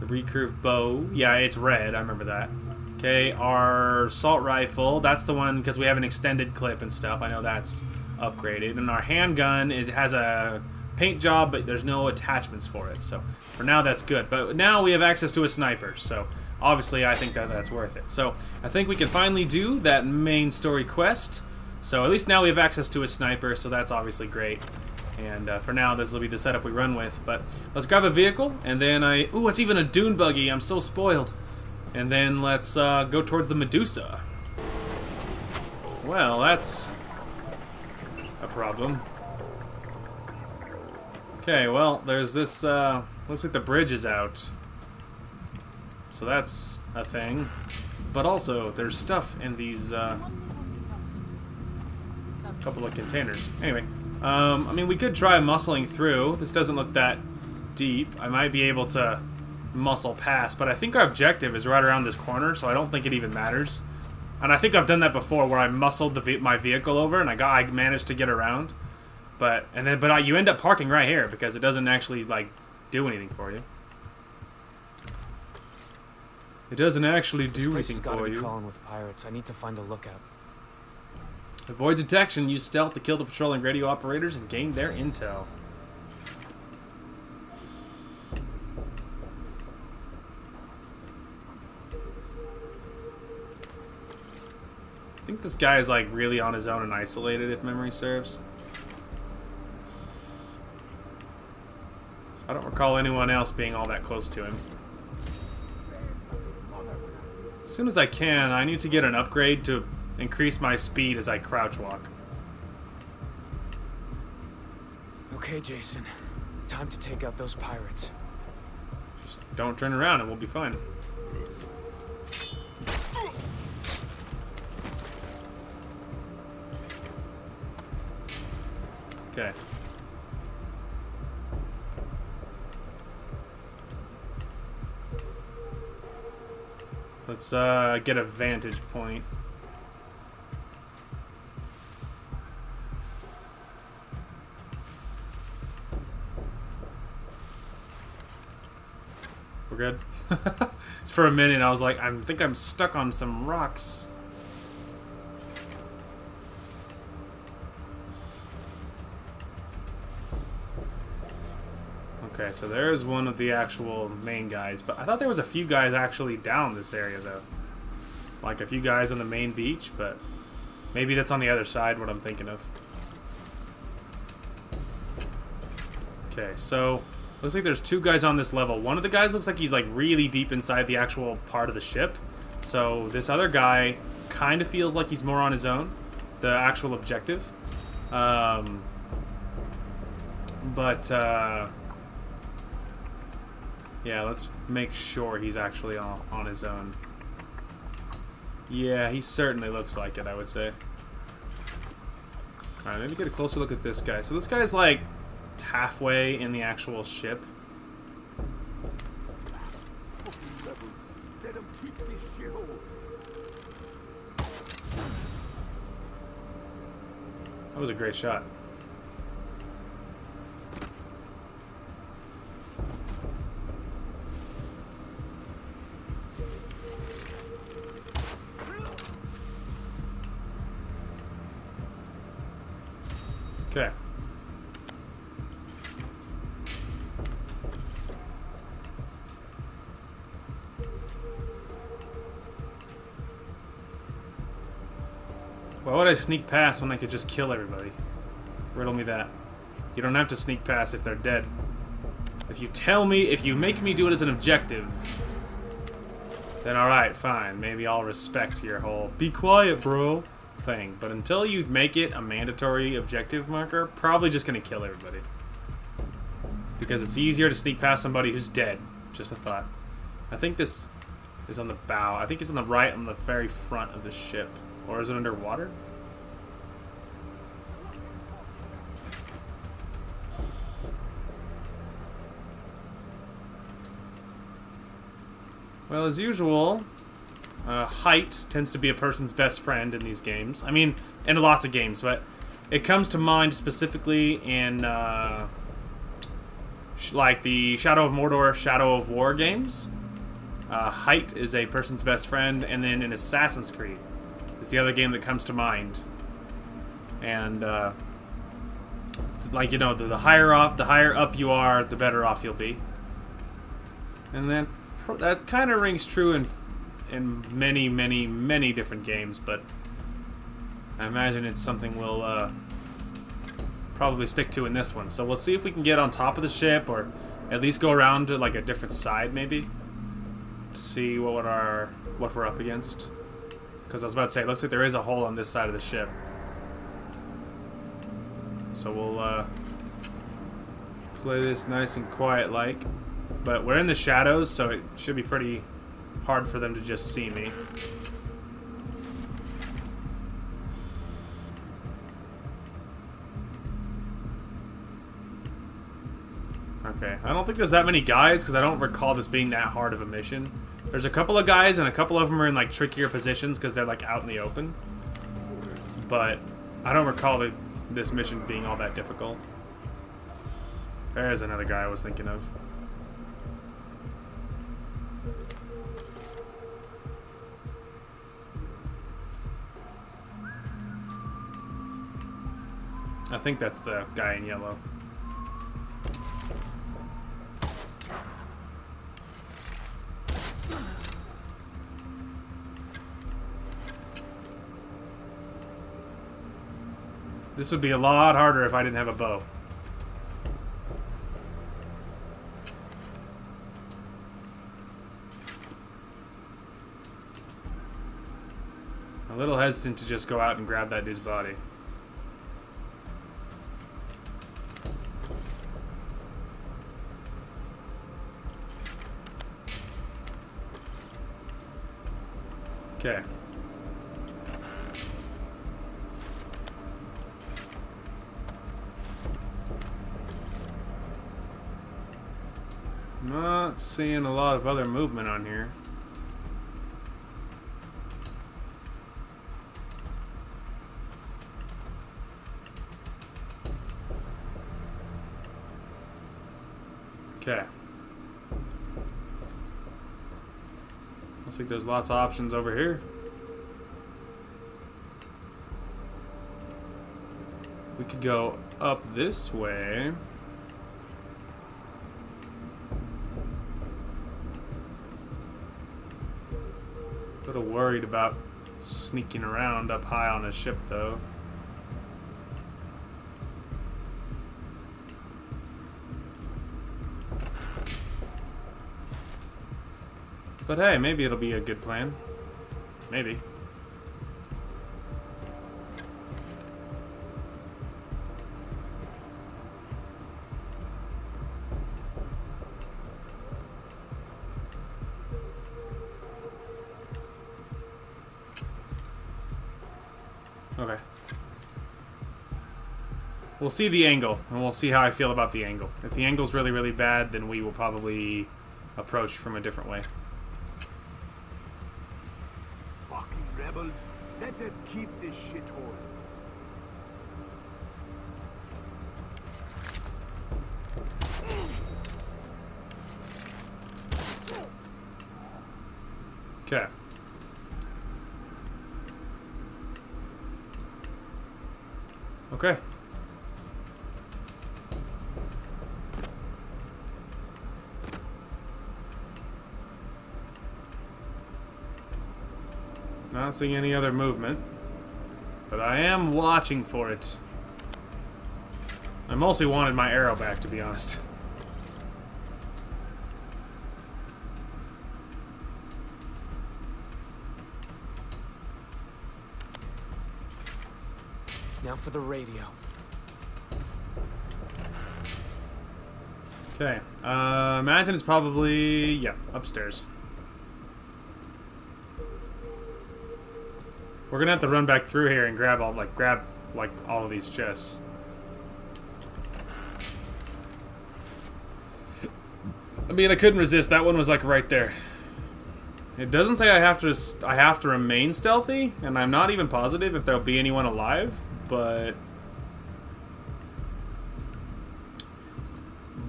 The recurve bow. Yeah, it's red. I remember that. Okay, our assault rifle, that's the one because we have an extended clip and stuff. I know that's upgraded. And our handgun is has a paint job, but there's no attachments for it. So for now, that's good. But now we have access to a sniper, so obviously I think that that's worth it. So I think we can finally do that main story quest. So at least now we have access to a sniper, so that's obviously great. And uh, for now, this will be the setup we run with. But let's grab a vehicle, and then I... Ooh, it's even a dune buggy. I'm so spoiled. And then let's uh, go towards the Medusa. Well, that's a problem. Okay, well, there's this, uh, looks like the bridge is out. So that's a thing. But also, there's stuff in these, uh, couple of containers. Anyway, um, I mean, we could try muscling through. This doesn't look that deep. I might be able to muscle past, but I think our objective is right around this corner, so I don't think it even matters. And I think I've done that before, where I muscled the my vehicle over, and I got I managed to get around. But and then but I, you end up parking right here because it doesn't actually like do anything for you. It doesn't actually do anything for be you. crawling with pirates. I need to find a lookout. Avoid detection. Use stealth to kill the patrolling radio operators and gain their intel. I think this guy is like really on his own and isolated if memory serves. I don't recall anyone else being all that close to him. As soon as I can, I need to get an upgrade to increase my speed as I crouch walk. Okay, Jason. Time to take out those pirates. Just don't turn around and we'll be fine. Okay. Let's uh, get a vantage point. We're good. [laughs] For a minute, I was like, I think I'm stuck on some rocks. Okay, so there's one of the actual main guys, but I thought there was a few guys actually down this area, though. Like a few guys on the main beach, but maybe that's on the other side, what I'm thinking of. Okay, so looks like there's two guys on this level. One of the guys looks like he's like really deep inside the actual part of the ship. So this other guy kind of feels like he's more on his own, the actual objective. Um, but uh, yeah, let's make sure he's actually on, on his own. Yeah, he certainly looks like it, I would say. Alright, maybe get a closer look at this guy. So this guy's like halfway in the actual ship. That was a great shot. Sneak past when I could just kill everybody? Riddle me that. You don't have to sneak past if they're dead. If you tell me, if you make me do it as an objective, then alright, fine. Maybe I'll respect your whole be quiet, bro thing. But until you make it a mandatory objective marker, probably just gonna kill everybody. Because it's easier to sneak past somebody who's dead. Just a thought. I think this is on the bow. I think it's on the right on the very front of the ship. Or is it underwater? Well, as usual, uh, height tends to be a person's best friend in these games. I mean, in lots of games, but it comes to mind specifically in uh, like the Shadow of Mordor, Shadow of War games. Uh, height is a person's best friend, and then in Assassin's Creed is the other game that comes to mind. And uh, like you know, the, the higher off, the higher up you are, the better off you'll be. And pro- that kind of rings true in in many, many, many different games, but I imagine it's something we'll uh, probably stick to in this one. So we'll see if we can get on top of the ship, or at least go around to like a different side, maybe, to see what our what we're up against. Because I was about to say, it looks like there is a hole on this side of the ship. So we'll uh, play this nice and quiet, like. But we're in the shadows, so it should be pretty hard for them to just see me. Okay, I don't think there's that many guys because I don't recall this being that hard of a mission. There's a couple of guys and a couple of them are in like trickier positions because they're like out in the open. But I don't recall the, this mission being all that difficult. There's another guy I was thinking of. I think that's the guy in yellow. This would be a lot harder if I didn't have a bow. A little hesitant to just go out and grab that dude's body. Okay. Not seeing a lot of other movement on here. Okay. Looks like there's lots of options over here. We could go up this way. A little worried about sneaking around up high on a ship, though. But hey, maybe it'll be a good plan. Maybe. Okay. We'll see the angle, and we'll see how I feel about the angle. If the angle's really, really bad, then we will probably approach from a different way. Fucking rebels. Let them keep this shithole. Okay. Okay. Not seeing any other movement. But I am watching for it. I mostly wanted my arrow back, to be honest. Now for the radio. Okay. Uh, imagine it's probably, yeah, upstairs. We're gonna have to run back through here and grab all, like, grab, like, all of these chests. I mean, I couldn't resist. That one was, like, right there. It doesn't say I have to, I have to remain stealthy, and I'm not even positive if there'll be anyone alive, but...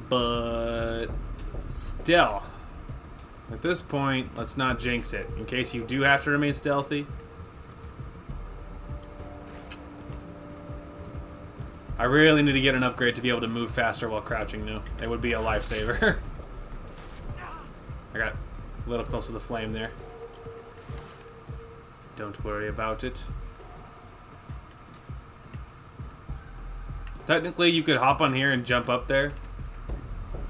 But... Still. At this point, let's not jinx it. In case you do have to remain stealthy. Really need to get an upgrade to be able to move faster while crouching now. It would be a lifesaver. [laughs] I got a little close to the flame there. Don't worry about it. Technically, you could hop on here and jump up there.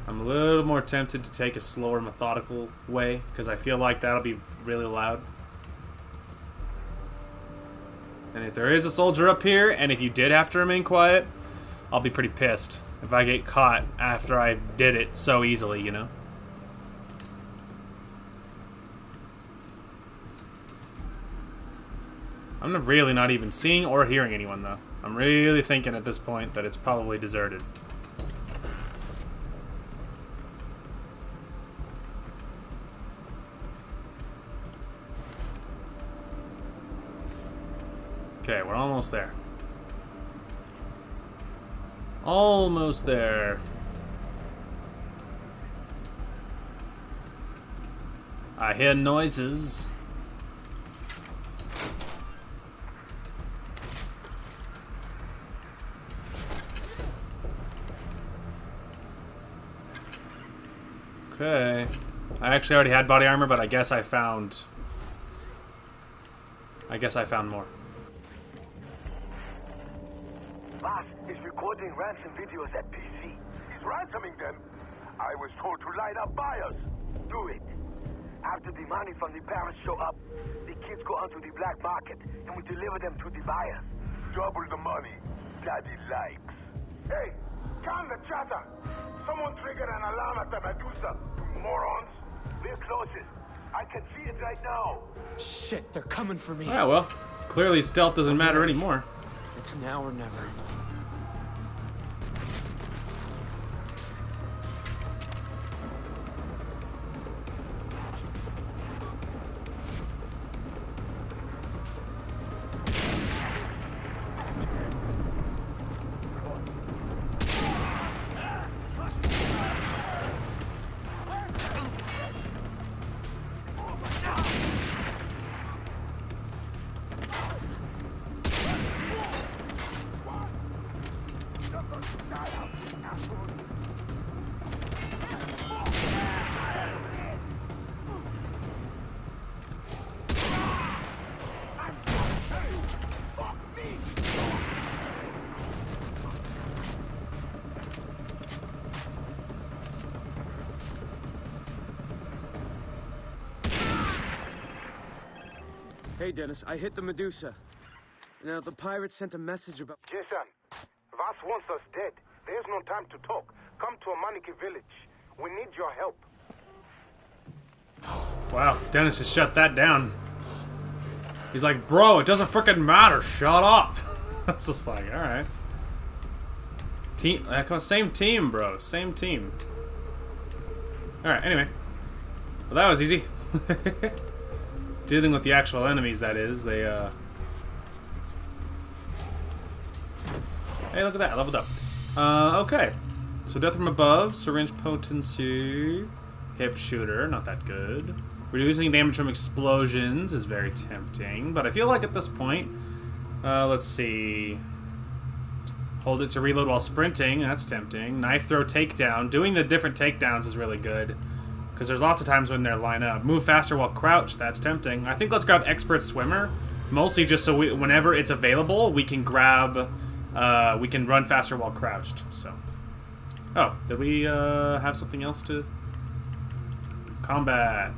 I'm a little more tempted to take a slower, methodical way, because I feel like that'll be really loud. And if there is a soldier up here, and if you did have to remain quiet, I'll be pretty pissed if I get caught after I did it so easily, you know? I'm really not even seeing or hearing anyone, though. I'm really thinking at this point that it's probably deserted. Okay, we're almost there. Almost there. I hear noises. Okay. I actually already had body armor, but I guess I found... I guess I found more. Boss is recording ransom videos at PC. He's ransoming them. I was told to line up buyers. Do it. After the money from the parents show up, the kids go onto the black market and we deliver them to the buyers. Double the money. Daddy likes. Hey, calm the chatter. Someone triggered an alarm at the Medusa. Morons. We're closest. I can see it right now. Shit, they're coming for me. Yeah, well, clearly stealth doesn't matter anymore. It's now or never. Dennis, I hit the Medusa. Now, the pirates sent a message about. Jason, Vaas wants us dead. There's no time to talk. Come to Amanaki village. We need your help. Wow, Dennis has shut that down. He's like, bro, it doesn't freaking matter. Shut up. [laughs] That's just like, all right. Team, same team, bro. Same team. All right. Anyway, well, that was easy. [laughs] Dealing with the actual enemies, that is. They, uh. Hey, look at that. I leveled up. Uh, okay. So, death from above, syringe potency, hip shooter, not that good. Reducing damage from explosions is very tempting, but I feel like at this point, uh, let's see. Hold it to reload while sprinting, that's tempting. Knife throw takedown. Doing the different takedowns is really good. Because there's lots of times when they're line up. Move faster while crouched, that's tempting. I think let's grab Expert Swimmer. Mostly just so we, whenever it's available, we can grab, uh, we can run faster while crouched, so. Oh, did we uh, have something else to... Combat.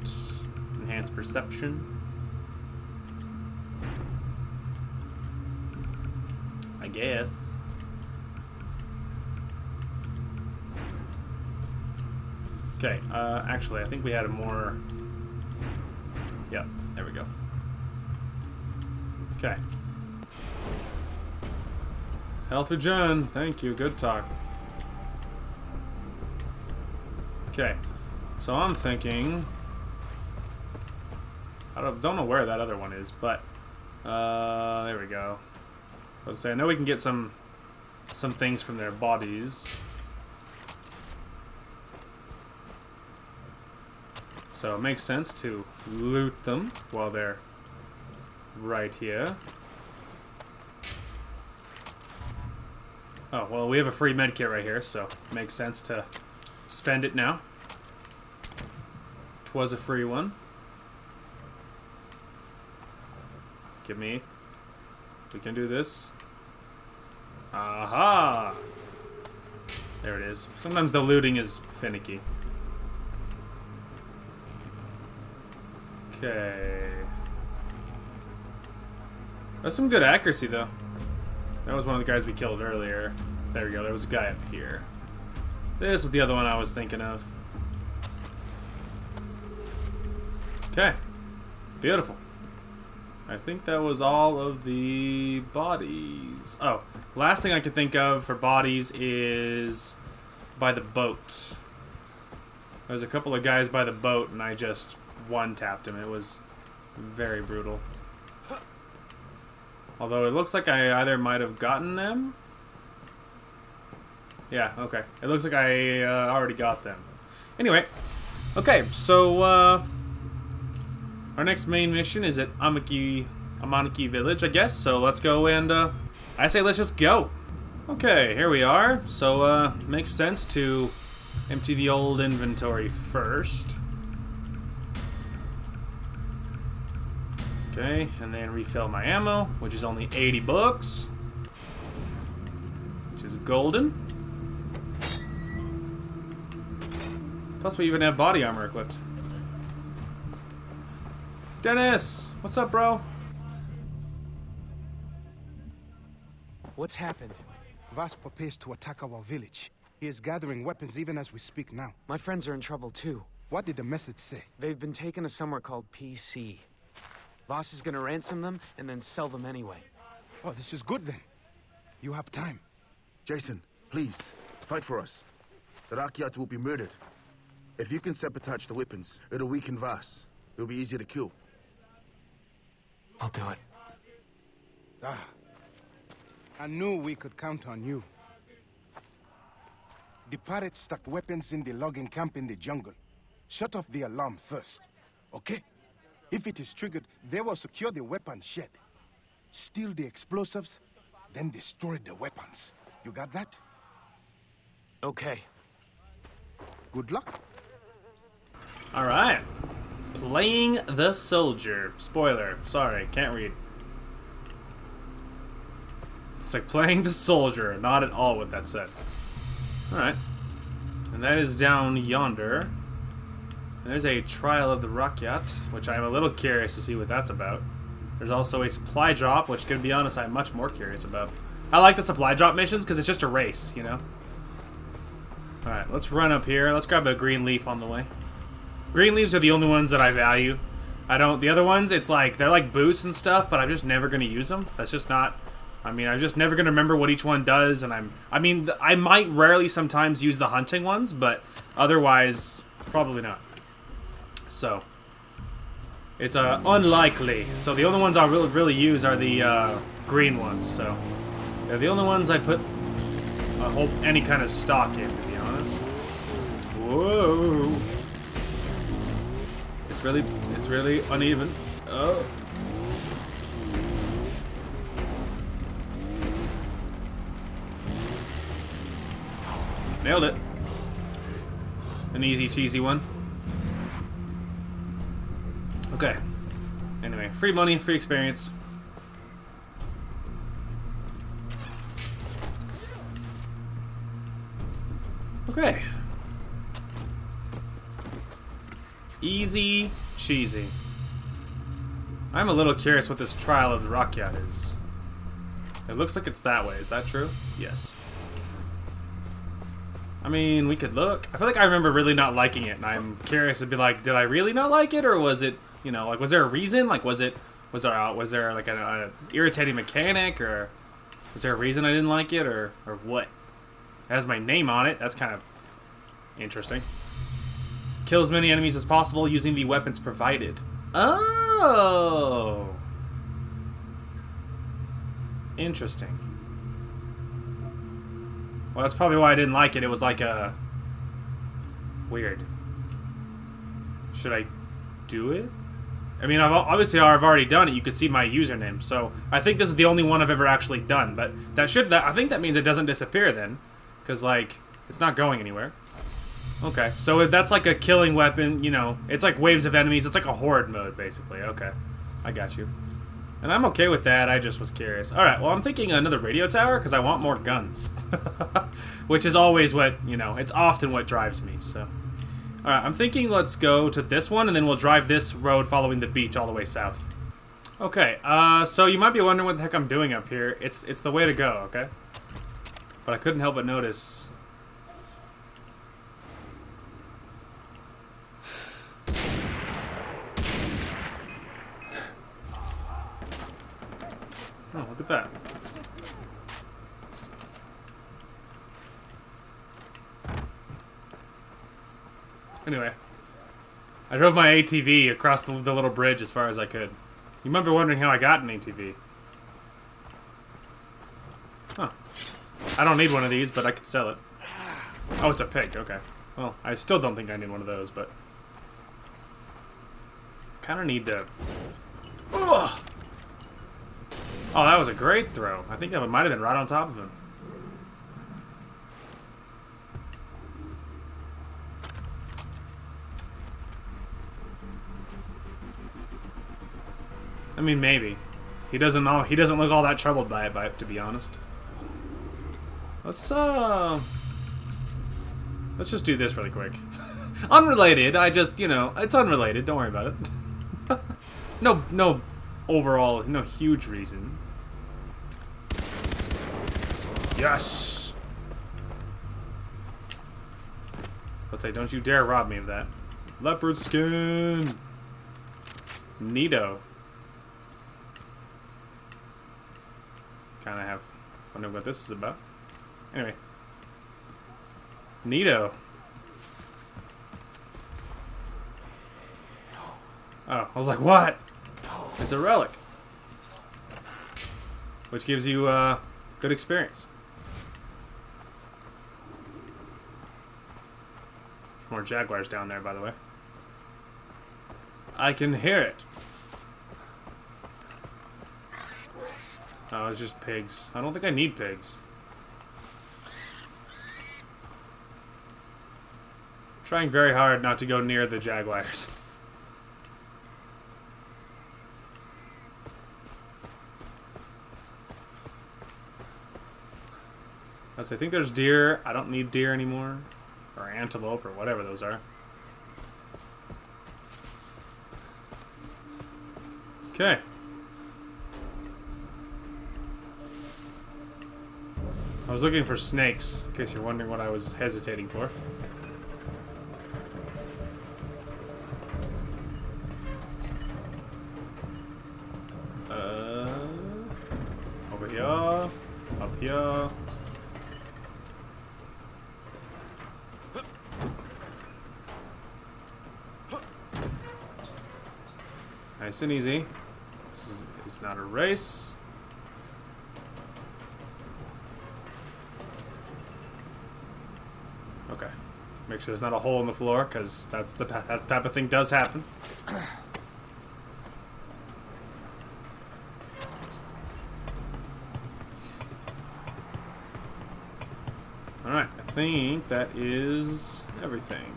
Enhanced perception. I guess. Okay, uh, actually, I think we had a more... Yep, there we go. Okay. Healthy John, thank you, good talk. Okay, so I'm thinking... I don't, don't know where that other one is, but... Uh, there we go. Let's say, I know we can get some some things from their bodies. So it makes sense to loot them while they're right here. Oh, well, we have a free medkit right here, so it makes sense to spend it now. Twas a free one. Give me. We can do this. Aha! There it is. Sometimes the looting is finicky. Okay. That's some good accuracy, though. That was one of the guys we killed earlier. There we go. There was a guy up here. This was the other one I was thinking of. Okay. Beautiful. I think that was all of the bodies. Oh, last thing I could think of for bodies is by the boat. There's a couple of guys by the boat, and I just one-tapped him. It was very brutal. Although it looks like I either might have gotten them. Yeah, okay. It looks like I uh, already got them. Anyway, okay, so uh, our next main mission is at Amaki, Amanaki Village, I guess. So let's go and uh, I say let's just go. Okay, here we are. So uh, makes sense to empty the old inventory first. Okay, and then refill my ammo, which is only 80 bucks. Which is golden. Plus we even have body armor equipped. Dennis, what's up, bro? What's happened? Vaas prepares to attack our village. He is gathering weapons even as we speak now. My friends are in trouble too. What did the message say? They've been taken to somewhere called PC. Vaas is gonna ransom them and then sell them anyway. Oh, this is good then. You have time. Jason, please, fight for us. The Rakyat will be murdered. If you can sabotage the weapons, it'll weaken Vaas. It'll be easier to kill. I'll do it. Ah. I knew we could count on you. The pirates stuck weapons in the logging camp in the jungle. Shut off the alarm first, okay? If it is triggered, they will secure the weapon shed. Steal the explosives, then destroy the weapons. You got that? Okay. Good luck. All right. Playing the soldier. Spoiler. Sorry, can't read. It's like playing the soldier. Not at all what that said. All right. And that is down yonder. There's a trial of the Rakyat, which I'm a little curious to see what that's about. There's also a supply drop, which, to be honest, I'm much more curious about. I like the supply drop missions because it's just a race, you know? Alright, let's run up here. Let's grab a green leaf on the way. Green leaves are the only ones that I value. I don't... The other ones, it's like... They're like boosts and stuff, but I'm just never going to use them. That's just not... I mean, I'm just never going to remember what each one does, and I'm... I mean, I might rarely sometimes use the hunting ones, but otherwise, probably not. So... It's uh, unlikely. So the only ones I'll really, really use are the uh, green ones, so... They're the only ones I put I hope any kind of stock in, to be honest. Whoa! It's really, it's really uneven. Oh. Nailed it. An easy, cheesy one. Okay. Anyway, free money, free experience. Okay. Easy cheesy. I'm a little curious what this trial of the Rakyat is. It looks like it's that way. Is that true? Yes. I mean, we could look. I feel like I remember really not liking it, and I'm curious to be like, did I really not like it, or was it, you know, like, was there a reason? Like, was it, was there, uh, was there like an a irritating mechanic, or was there a reason I didn't like it, or, or what? It has my name on it. That's kind of interesting. Kill as many enemies as possible using the weapons provided. Oh. Interesting. Well, that's probably why I didn't like it. It was like a weird. Should I do it? I mean, I've, obviously I've already done it. You could see my username, so I think this is the only one I've ever actually done. But that should that I think that means it doesn't disappear then, because like it's not going anywhere. Okay, so that's like a killing weapon. You know, it's like waves of enemies. It's like a horde mode basically. Okay, I got you. And I'm okay with that, I just was curious. Alright, well I'm thinking another radio tower, because I want more guns. [laughs] Which is always what, you know, it's often what drives me, so... Alright, I'm thinking let's go to this one, and then we'll drive this road following the beach all the way south. Okay, uh, so you might be wondering what the heck I'm doing up here. It's, it's the way to go, okay? But I couldn't help but notice... [sighs] Oh, look at that. Anyway, I drove my ATV across the, the little bridge as far as I could. You might be wondering how I got an ATV. Huh. I don't need one of these, but I could sell it. Oh, it's a pig. Okay. Well, I still don't think I need one of those, but... Kind of need to... Ugh! Oh, that was a great throw. I think that might have been right on top of him. I mean, maybe. He doesn't know. He doesn't look all that troubled by it, by to be honest. Let's uh, let's just do this really quick. [laughs] unrelated. I just, you know, it's unrelated. Don't worry about it. [laughs] No, no overall, no huge reason. Yes! Let's say, don't you dare rob me of that. Leopard skin! Neato. Kinda have wonder what this is about. Anyway. Neato. Oh, I was like, what? It's a relic. Which gives you uh, good experience. More jaguars down there, by the way. I can hear it. Oh, it's just pigs. I don't think I need pigs. Trying very hard not to go near the jaguars. [laughs] I think there's deer. I don't need deer anymore. Or antelope, or whatever those are. Okay. I was looking for snakes, in case you're wondering what I was hesitating for. Uh, over here, up here. Nice and easy. This is, it's not a race. Okay. Make sure there's not a hole in the floor, because that's the that type of thing does happen. [clears throat] Alright, I think that is everything.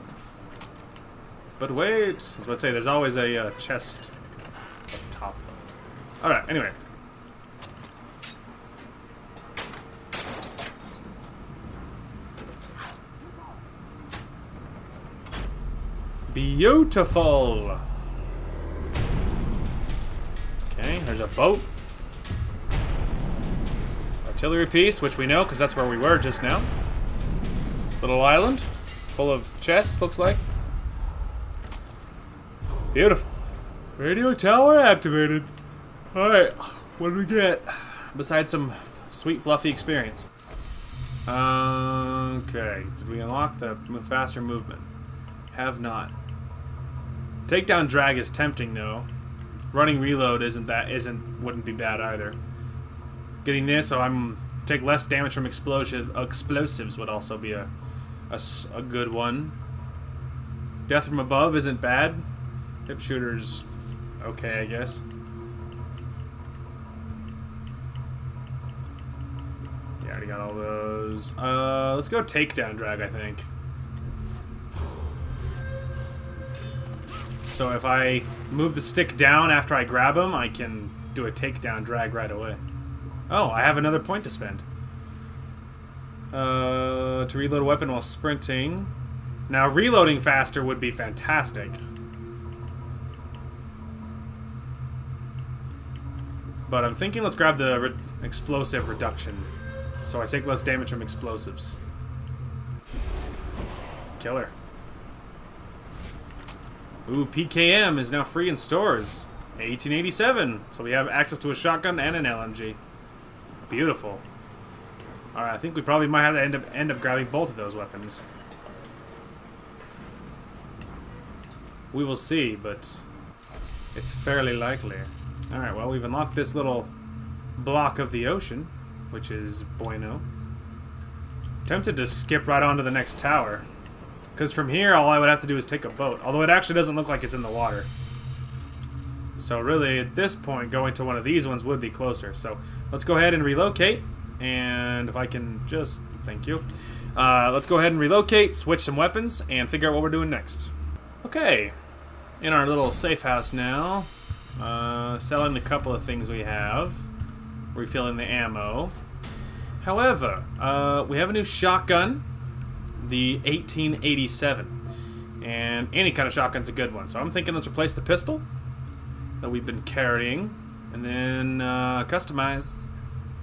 But wait, I was about to say, there's always a uh, chest up top. Alright, anyway. Beautiful! Okay, there's a boat. Artillery piece, which we know, because that's where we were just now. Little island, full of chests, looks like. Beautiful. Radio tower activated. Alright, what do we get? Besides some sweet fluffy experience. Okay, did we unlock the faster movement? Have not. Takedown drag is tempting though. Running reload isn't that isn't wouldn't be bad either. Getting this, so I'm take less damage from explosive explosives would also be a, a, a good one. Death from above isn't bad. Hip shooters, okay, I guess. Yeah, I already got all those. Uh, let's go takedown drag, I think. So if I move the stick down after I grab him, I can do a takedown drag right away. Oh, I have another point to spend. Uh, to reload a weapon while sprinting. Now, reloading faster would be fantastic. But I'm thinking let's grab the re explosive reduction. So I take less damage from explosives. Killer. Ooh, PKM is now free in stores. 1887. So we have access to a shotgun and an LMG. Beautiful. Alright, I think we probably might have to end up, end up grabbing both of those weapons. We will see, but it's fairly likely. Alright, well, we've unlocked this little block of the ocean, which is bueno. Tempted to skip right on to the next tower. Because from here, all I would have to do is take a boat. Although it actually doesn't look like it's in the water. So really, at this point, going to one of these ones would be closer. So let's go ahead and relocate. And if I can just... Thank you. Uh, let's go ahead and relocate, switch some weapons, and figure out what we're doing next. Okay. In our little safe house now. Uh, selling a couple of things we have. Refilling the ammo. However, uh, we have a new shotgun the 1887. And any kind of shotgun's a good one. So I'm thinking let's replace the pistol. that we've been carrying. And then uh, customized.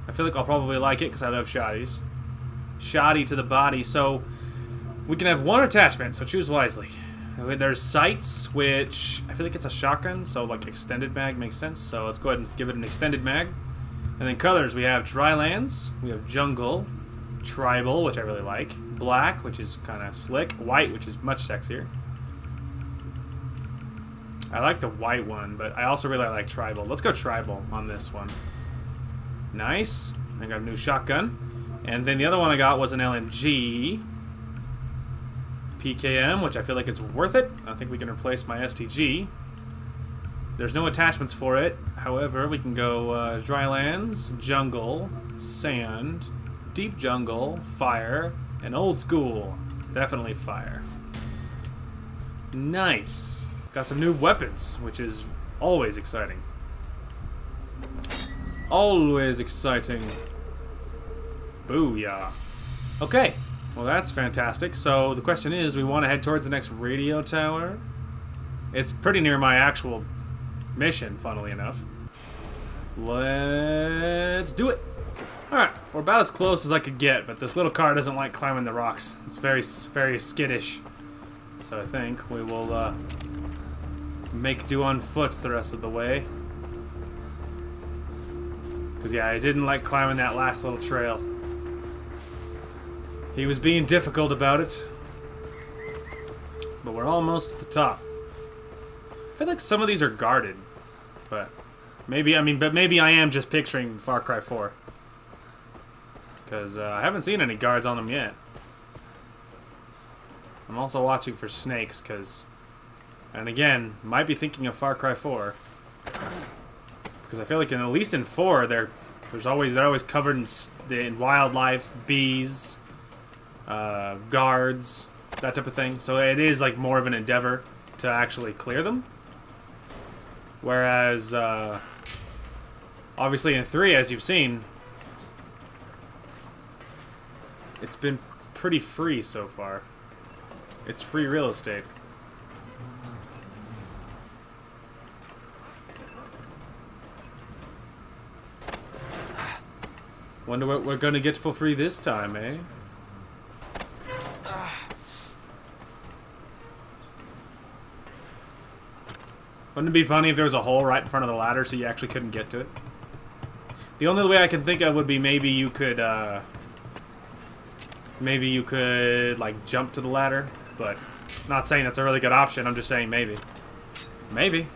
I feel like I'll probably like it because I love shotties. Shoddy to the body. So we can have one attachment, so choose wisely. There's sights, which I feel like it's a shotgun, so like extended mag makes sense. So let's go ahead and give it an extended mag. And then colors, we have drylands, we have jungle, tribal, which I really like, black, which is kind of slick, white, which is much sexier. I like the white one, but I also really like tribal. Let's go tribal on this one. Nice. I got a new shotgun. And then the other one I got was an LMG. PKM, which I feel like it's worth it. I think we can replace my STG. There's no attachments for it. However, we can go uh, drylands, jungle, sand, deep jungle, fire, and old school. Definitely fire. Nice. Got some new weapons, which is always exciting. Always exciting. Booyah. Okay, well that's fantastic. So the question is, we want to head towards the next radio tower? It's pretty near my actual mission, funnily enough. Let's do it. Alright, we're about as close as I could get, but this little car doesn't like climbing the rocks. It's very, very skittish. So I think we will uh, make do on foot the rest of the way. Because, yeah, I didn't like climbing that last little trail. He was being difficult about it. But we're almost at the top. I feel like some of these are guarded. But maybe, I mean, but maybe I am just picturing Far Cry 4. Because uh, I haven't seen any guards on them yet. I'm also watching for snakes, because... And again, might be thinking of Far Cry 4. Because I feel like in, at least in 4, they're, there's always, they're always covered in, in wildlife, bees, uh, guards, that type of thing. So it is like more of an endeavor to actually clear them. Whereas, uh, obviously in 3, as you've seen, it's been pretty free so far. It's free real estate. Wonder what we're gonna get for free this time, eh? Wouldn't it be funny if there was a hole right in front of the ladder so you actually couldn't get to it? The only way I can think of would be maybe you could, uh... Maybe you could, like, jump to the ladder, but... Not saying that's a really good option, I'm just saying maybe. Maybe.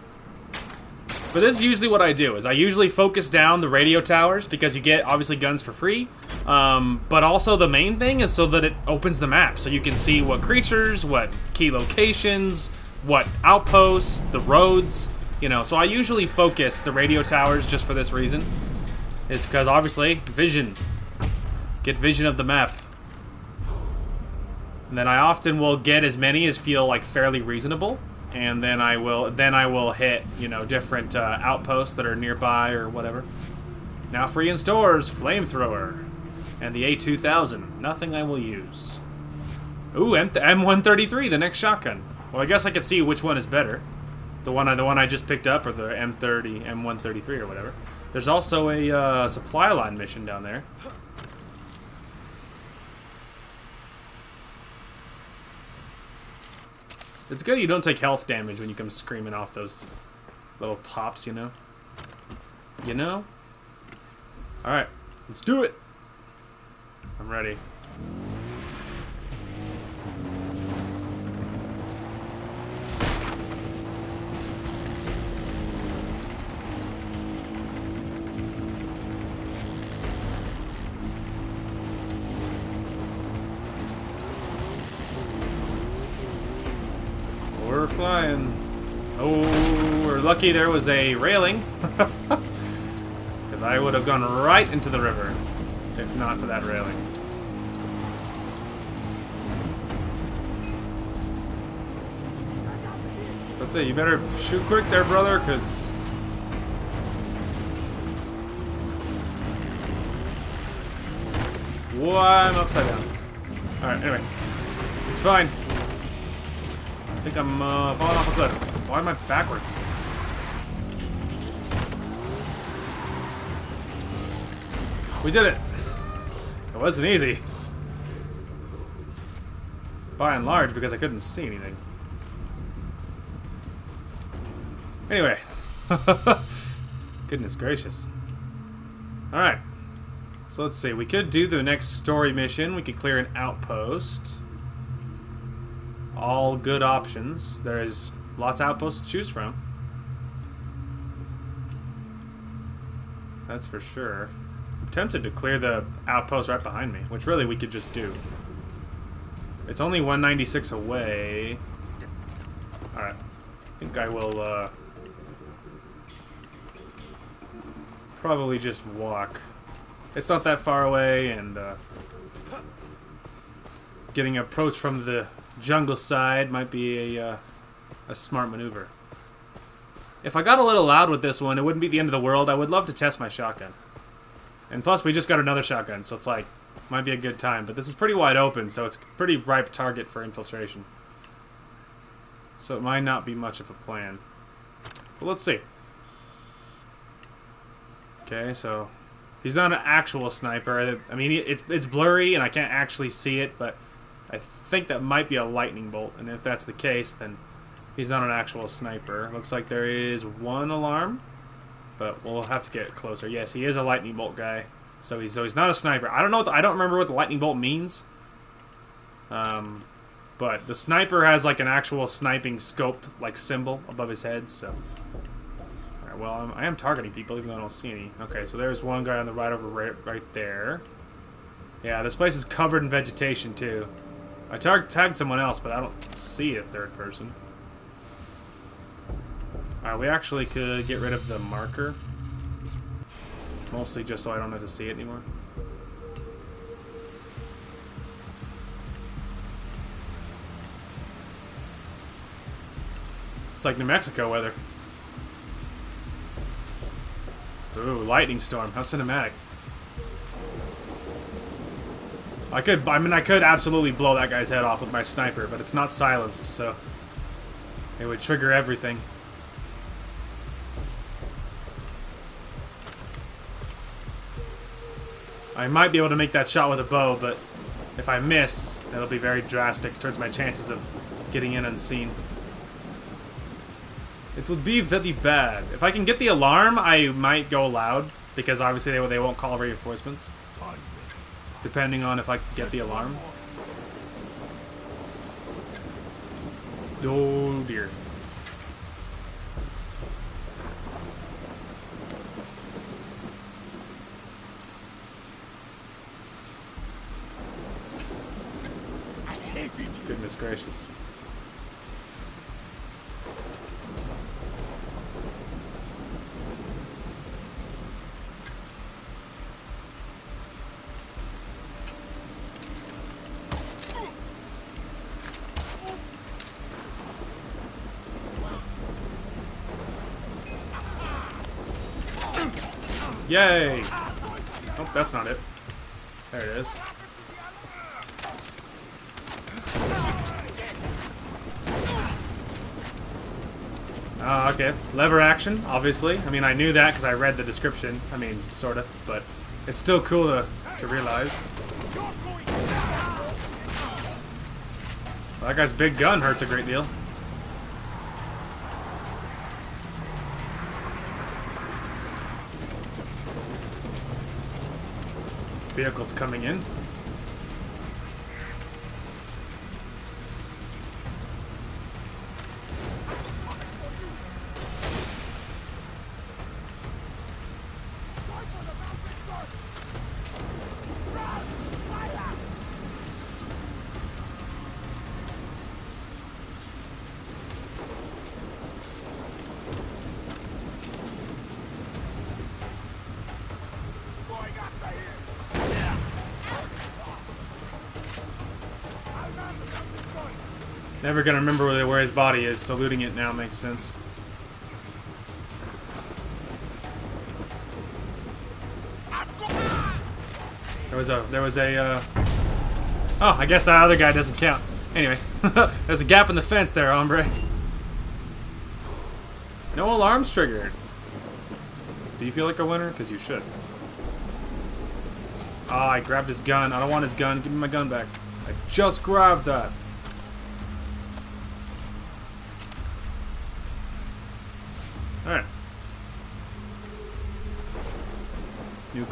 But this is usually what I do, is I usually focus down the radio towers, because you get, obviously, guns for free. Um, but also the main thing is so that it opens the map, so you can see what creatures, what key locations, what outposts, the roads, you know. So I usually focus the radio towers just for this reason. Is because obviously vision. Get vision of the map. And then I often will get as many as feel like fairly reasonable. And then I will then I will hit, you know, different uh, outposts that are nearby or whatever. Now free in stores, flamethrower. And the A2000. Nothing I will use. Ooh, M M133, the next shotgun. Well, I guess I could see which one is better. The one I, the one I just picked up, or the M30, M133, or whatever. There's also a uh, supply line mission down there. It's good you don't take health damage when you come screaming off those little tops, you know? You know? Alright, let's do it! I'm ready. Flying. Oh, we're lucky there was a railing. [laughs] Because I would have gone right into the river if not for that railing. That's it. You better shoot quick there, brother, because... Whoa, I'm upside down. Alright, anyway. It's fine think I'm uh, falling off a cliff. Why am I backwards? We did it! It wasn't easy. By and large, because I couldn't see anything. Anyway. [laughs] Goodness gracious. Alright. So let's see. We could do the next story mission. We could clear an outpost. All good options. There's lots of outposts to choose from. That's for sure. I'm tempted to clear the outpost right behind me, which really we could just do. It's only 196 away. Alright. I think I will, uh... Probably just walk. It's not that far away, and, uh... Getting approached from the jungle side might be a, uh, a smart maneuver. If I got a little loud with this one, it wouldn't be the end of the world. I would love to test my shotgun. And plus, we just got another shotgun, so it's like, might be a good time. But this is pretty wide open, so it's pretty ripe target for infiltration. So it might not be much of a plan. But let's see. Okay, so he's not an actual sniper. I mean, it's it's blurry and I can't actually see it, but I think that might be a lightning bolt. And if that's the case, then He's not an actual sniper. Looks like there is one alarm, but we'll have to get closer. Yes, he is a lightning bolt guy, so he's so he's not a sniper. I don't know. The, I don't remember what the lightning bolt means. Um, but the sniper has like an actual sniping scope like symbol above his head. So, all right. Well, I'm, I am targeting people even though I don't see any. Okay, so there's one guy on the right over right, right there. Yeah, this place is covered in vegetation too. I tagged someone else, but I don't see a third person. Alright, we actually could get rid of the marker. Mostly just so I don't have to see it anymore. It's like New Mexico weather. Ooh, lightning storm. How cinematic. I could, I mean, I could absolutely blow that guy's head off with my sniper, but it's not silenced, so it would trigger everything. I might be able to make that shot with a bow, but if I miss, that'll be very drastic towards my chances of getting in unseen. It would be very bad. If I can get the alarm, I might go loud, because obviously they, they won't call reinforcements. Depending on if I get the alarm. Oh dear. Goodness gracious. Yay! Oh, that's not it. There it is. Uh, okay. Lever action, obviously. I mean, I knew that because I read the description. I mean, sort of. But it's still cool to, to realize. Well, that guy's big gun hurts a great deal. Vehicles coming in. Never gonna remember where, where his body is, so looting it now makes sense. There was a, there was a, uh... Oh, I guess that other guy doesn't count. Anyway, [laughs] there's a gap in the fence there, hombre. No alarms triggered. Do you feel like a winner? Because you should. Ah, I grabbed his gun. I don't want his gun. Give me my gun back. I just grabbed that.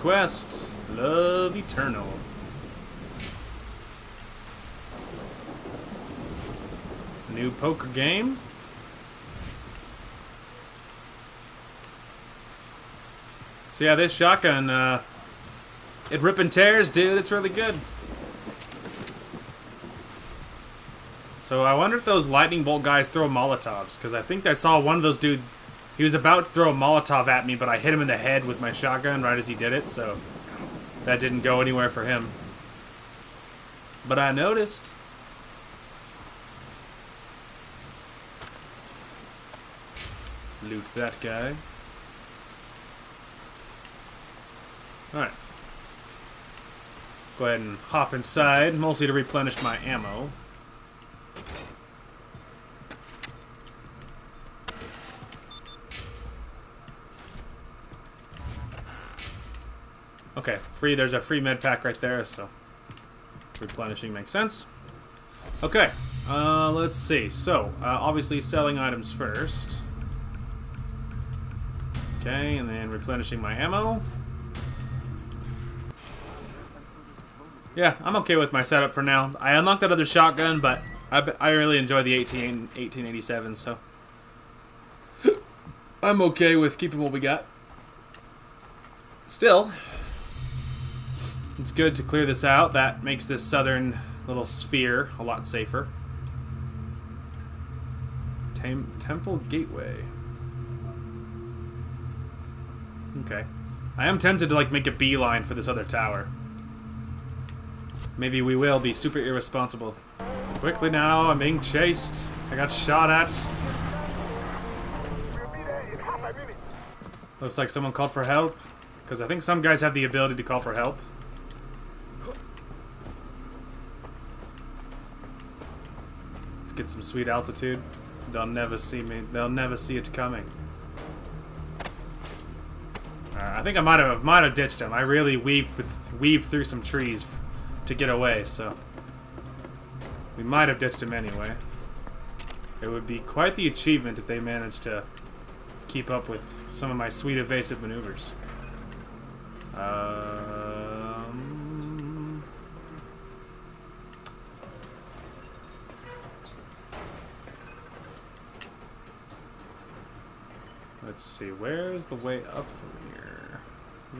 Quest. Love Eternal. New poker game. So yeah, this shotgun, uh, it rip and tears, dude. It's really good. So I wonder if those lightning bolt guys throw Molotovs, because I think I saw one of those dude. He was about to throw a Molotov at me, but I hit him in the head with my shotgun right as he did it, so that didn't go anywhere for him. But I noticed. Loot that guy. Alright. Go ahead and hop inside, mostly to replenish my ammo. Okay, free. There's a free med pack right there, so replenishing makes sense. Okay, uh, let's see. So, uh, obviously selling items first. Okay, and then replenishing my ammo. Yeah, I'm okay with my setup for now. I unlocked that other shotgun, but I, I really enjoy the 18, 1887, so... [coughs] I'm okay with keeping what we got. Still, it's good to clear this out. That makes this southern little sphere a lot safer. Tem Temple Gateway. Okay. I am tempted to, like, make a beeline for this other tower. Maybe we will be super irresponsible. Quickly now, I'm being chased. I got shot at. Looks like someone called for help. Because I think some guys have the ability to call for help. Get some sweet altitude. They'll never see me. They'll never see it coming. I think I might have might have ditched him. I really weaved with weaved through some trees to get away, so we might have ditched him anyway. It would be quite the achievement if they managed to keep up with some of my sweet evasive maneuvers. Um, let's see, where's the way up from here?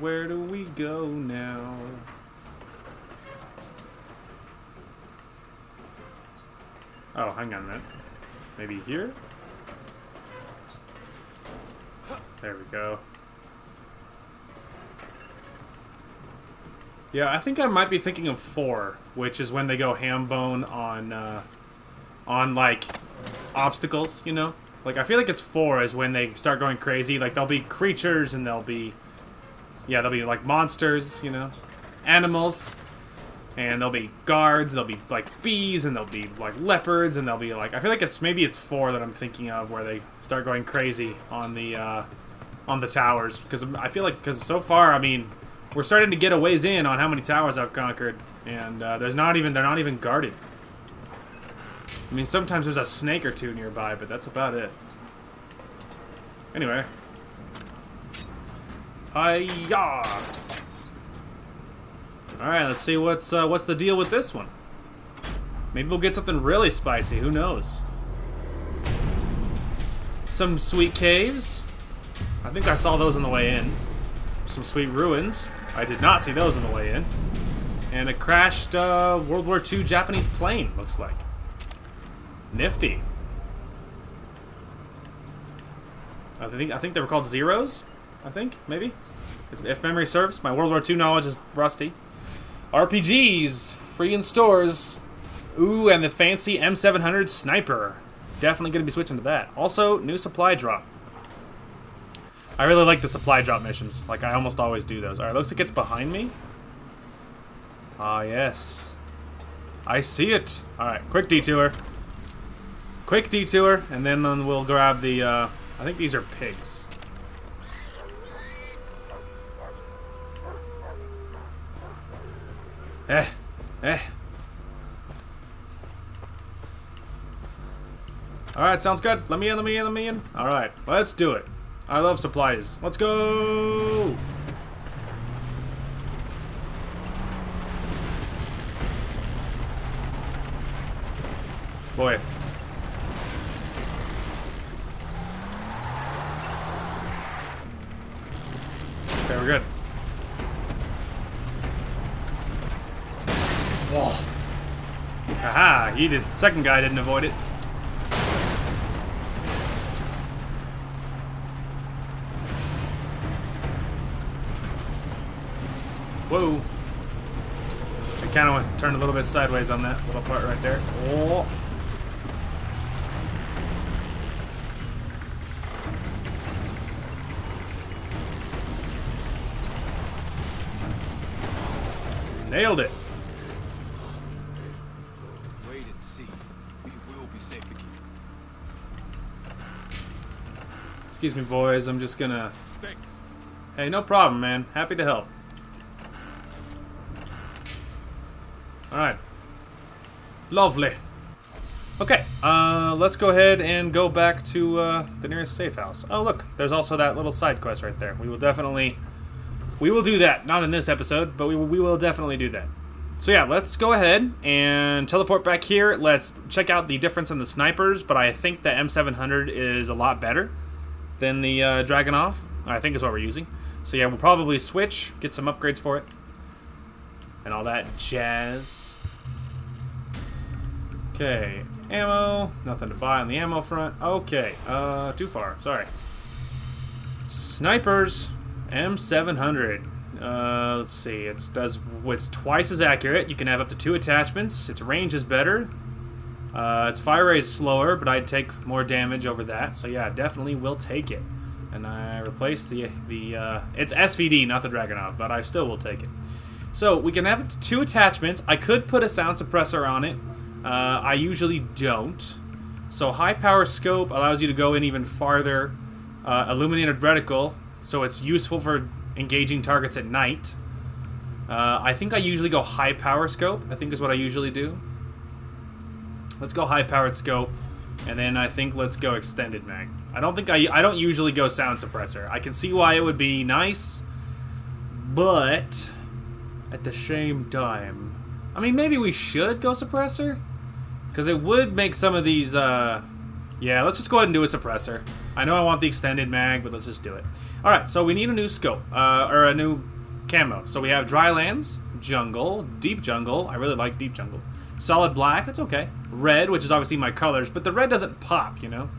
Where do we go now? Oh, hang on a minute. Maybe here? There we go. Yeah, I think I might be thinking of four, which is when they go ham bone on, uh, on, like, obstacles, you know? Like, I feel like it's four is when they start going crazy. Like, there'll be creatures and there'll be, yeah, there'll be, like, monsters, you know? Animals. And there'll be guards, there'll be, like, bees, and there'll be, like, leopards, and there'll be, like, I feel like it's, maybe it's four that I'm thinking of where they start going crazy on the, uh, on the towers. Because I feel like, because so far, I mean, we're starting to get a ways in on how many towers I've conquered, and uh, there's not even they're not even guarded. I mean, sometimes there's a snake or two nearby, but that's about it. Anyway. Hiya! Alright, let's see what's uh, what's the deal with this one. Maybe we'll get something really spicy, who knows? Some sweet caves. I think I saw those on the way in. Some sweet ruins. I did not see those on the way in. And a crashed uh, World War II Japanese plane, looks like. Nifty. I think I think they were called Zeros. I think maybe, if, if memory serves. My World War II knowledge is rusty. RPGs free in stores. Ooh, and the fancy M700 sniper. Definitely going to be switching to that. Also, new supply drop. I really like the supply drop missions. Like, I almost always do those. Alright, looks like it's behind me. Ah, yes. I see it. Alright, quick detour. Quick detour, and then we'll grab the, uh, I think these are pigs. Eh, eh. Alright, sounds good. Let me in, let me in, let me in. Alright, let's do it. I love supplies. Let's go! Boy. We're good. Whoa. He did. Second guy didn't avoid it. Whoa. I kind of turned a little bit sideways on that little part right there. Oh. Nailed it. Wait and see. We will be safe again. Excuse me, boys. I'm just gonna. Thanks. Hey, no problem, man. Happy to help. Alright. Lovely. Okay, uh, let's go ahead and go back to uh, the nearest safe house. Oh, look, there's also that little side quest right there. We will definitely, we will do that. Not in this episode, but we will, we will definitely do that. So yeah, let's go ahead and teleport back here. Let's check out the difference in the snipers, but I think the M700 is a lot better than the uh, Dragunov. I think is what we're using. So yeah, we'll probably switch, get some upgrades for it, and all that jazz. Okay, ammo. Nothing to buy on the ammo front. Okay, uh, too far. Sorry. Snipers, M700. Uh, let's see. It does. It's twice as accurate. You can have up to two attachments. Its range is better. Uh, its fire rate is slower, but I'd take more damage over that. So yeah, definitely will take it. And I replace the the. Uh, it's SVD, not the Dragunov, but I still will take it. So we can have two attachments. I could put a sound suppressor on it. Uh, I usually don't. So high power scope allows you to go in even farther. Uh, illuminated reticle, so it's useful for engaging targets at night. Uh, I think I usually go high power scope. I think is what I usually do. Let's go high powered scope, and then I think let's go extended mag. I don't think I I don't usually go sound suppressor. I can see why it would be nice, but at the same time, I mean maybe we should go suppressor, because it would make some of these. Uh, yeah, let's just go ahead and do a suppressor. I know I want the extended mag, but let's just do it. All right, so we need a new scope uh, or a new camo. So we have drylands, jungle, deep jungle. I really like deep jungle. Solid black, it's okay. Red, which is obviously my colors, but the red doesn't pop, you know?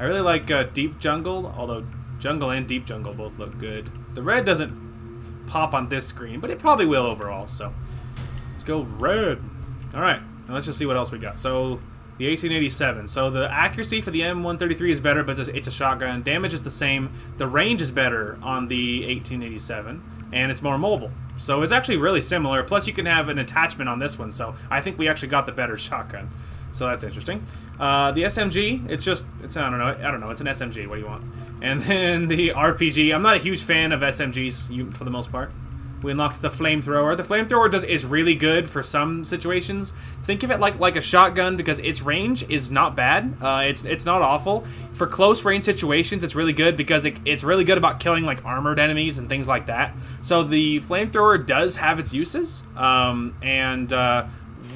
I really like uh, deep jungle, although jungle and deep jungle both look good. The red doesn't pop on this screen, but it probably will overall, so let's go red. All right, now let's just see what else we got. So the 1887. So the accuracy for the M133 is better, but it's a shotgun. Damage is the same. The range is better on the 1887, and it's more mobile. So it's actually really similar. Plus, you can have an attachment on this one. So I think we actually got the better [laughs] shotgun. So that's interesting. Uh, the SMG, it's just, it's I don't know, I don't know, it's an SMG. What do you want? And [laughs] then the RPG. I'm not a huge fan of SMGs for the most part. We unlocked the flamethrower. The flamethrower does is really good for some situations. Think of it like like a shotgun because its range is not bad. Uh, it's it's not awful for close range situations. It's really good because it, it's really good about killing like armored enemies and things like that. So the flamethrower does have its uses, um, and uh,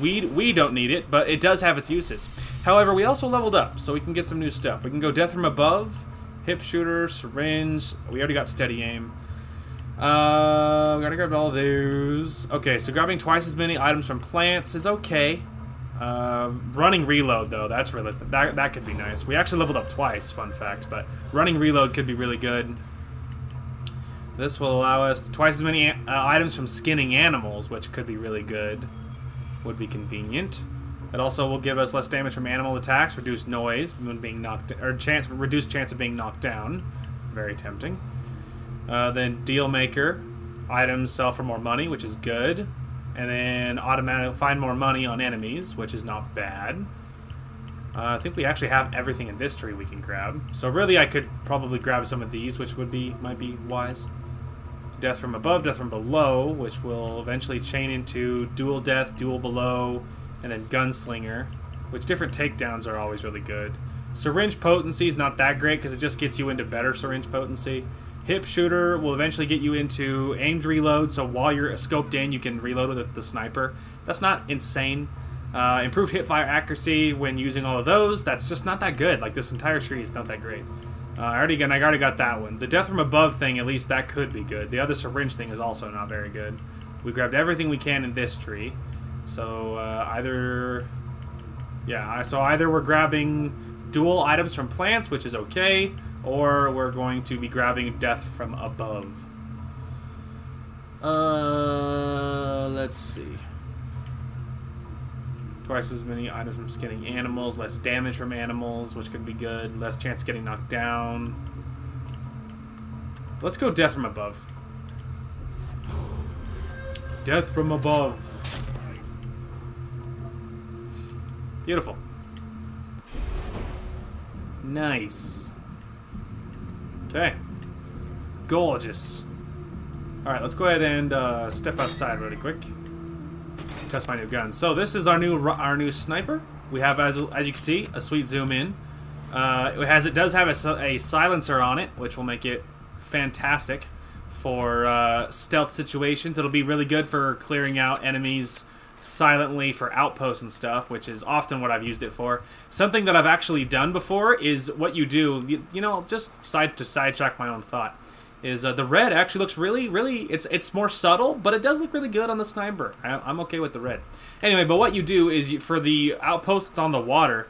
we we don't need it, but it does have its uses. However, we also leveled up, so we can get some new stuff. We can go death from above, hip shooter, syringe. We already got steady aim. Uh, gotta grab all those. Okay, so grabbing twice as many items from plants is okay. Uh, running reload though, that's really that that could be nice. We actually leveled up twice, fun fact, but running reload could be really good. This will allow us twice as many uh, items from skinning animals, which could be really good. Would be convenient. It also will give us less damage from animal attacks, reduced noise when being knocked, or chance reduced chance of being knocked down. Very tempting. Uh, then deal maker, items sell for more money, which is good. And then automatic find more money on enemies, which is not bad. Uh, I think we actually have everything in this tree we can grab. So really, I could probably grab some of these, which would be might be wise. Death from above, death from below, which will eventually chain into dual death, dual below, and then gunslinger, which different takedowns are always really good. Syringe potency is not that great because it just gets you into better syringe potency. Hip shooter will eventually get you into aimed reload, so while you're scoped in, you can reload with the sniper. That's not insane. Uh, improved hip fire accuracy when using all of those. That's just not that good. Like this entire tree is not that great. Uh, I already got, I already got that one. The death from above thing, at least that could be good. The other syringe thing is also not very good. We grabbed everything we can in this tree, so uh, either, yeah. So either we're grabbing dual items from plants, which is okay, or we're going to be grabbing death from above. Uh, let's see. Twice as many items from skinning animals, less damage from animals, which could be good, less chance of getting knocked down. Let's go death from above. Death from above. Beautiful. Nice. Okay. Gorgeous. Alright, let's go ahead and uh, step outside really quick. Test my new gun. So this is our new our new sniper. We have, as, as you can see, a sweet zoom in. Uh, it has it does have a, a silencer on it, which will make it fantastic for uh, stealth situations. It'll be really good for clearing out enemies silently for outposts and stuff, which is often what I've used it for. Something that I've actually done before is what you do. You, you know, just side to sidetrack my own thought. Is uh, the red actually looks really, really? It's it's more subtle, but it does look really good on the sniper. I, am okay with the red. Anyway, but what you do is you, for the outpost that's on the water,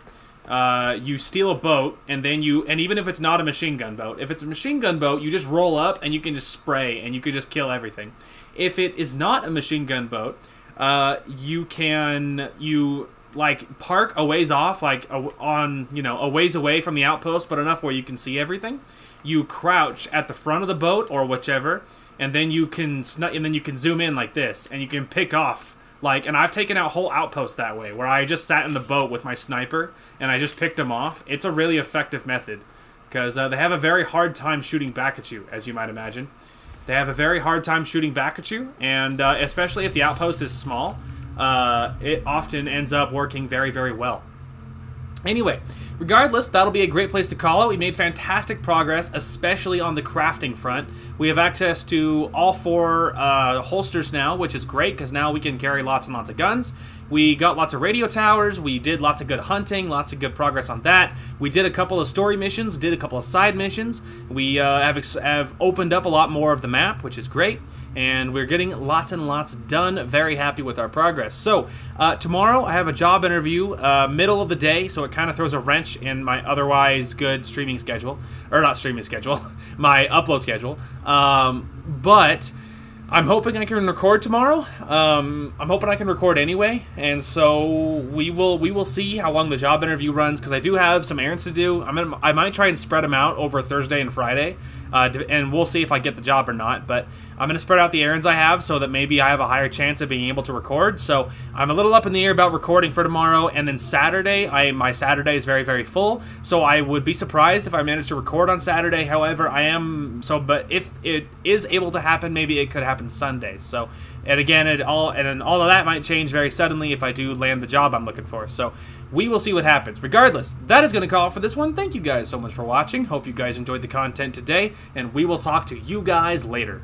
uh, you steal a boat, and then you, and even if it's not a machine gun boat, if it's a machine gun boat, you just roll up and you can just spray and you can just kill everything. If it is not a machine gun boat, uh, you can you like park a ways off, like a, on you know a ways away from the outpost, but enough where you can see everything. You crouch at the front of the boat or whichever, and then you can snu- and then you can zoom in like this, and you can pick off like. And I've taken out whole outposts that way, where I just sat in the boat with my sniper and I just picked them off. It's a really effective method because uh, they have a very hard time shooting back at you, as you might imagine. They have a very hard time shooting back at you, and uh, especially if the outpost is small, uh, it often ends up working very, very well. Anyway, regardless, that'll be a great place to call it. We made fantastic progress, especially on the crafting front. We have access to all four uh, holsters now, which is great because now we can carry lots and lots of guns. We got lots of radio towers. We did lots of good hunting, lots of good progress on that. We did a couple of story missions. Did a couple of side missions. We uh, have, have opened up a lot more of the map, which is great and we're getting lots and lots done. Very happy with our progress. So, uh, tomorrow I have a job interview, uh, middle of the day, so it kind of throws a wrench in my otherwise good streaming schedule. Or not streaming schedule, [laughs] my upload schedule. Um, but I'm hoping I can record tomorrow. Um, I'm hoping I can record anyway, and so we will we will see how long the job interview runs because I do have some errands to do. I'm gonna, I might try and spread them out over Thursday and Friday, uh, and we'll see if I get the job or not. But I'm going to spread out the errands I have so that maybe I have a higher chance of being able to record. So I'm a little up in the air about recording for tomorrow. And then Saturday, I my Saturday is very, very full. So I would be surprised if I managed to record on Saturday. However, I am so, but if it is able to happen, maybe it could happen Sunday. So, and again, it all and all of that might change very suddenly if I do land the job I'm looking for. So we will see what happens. Regardless, that is going to call for this one. Thank you guys so much for watching. Hope you guys enjoyed the content today, and we will talk to you guys later.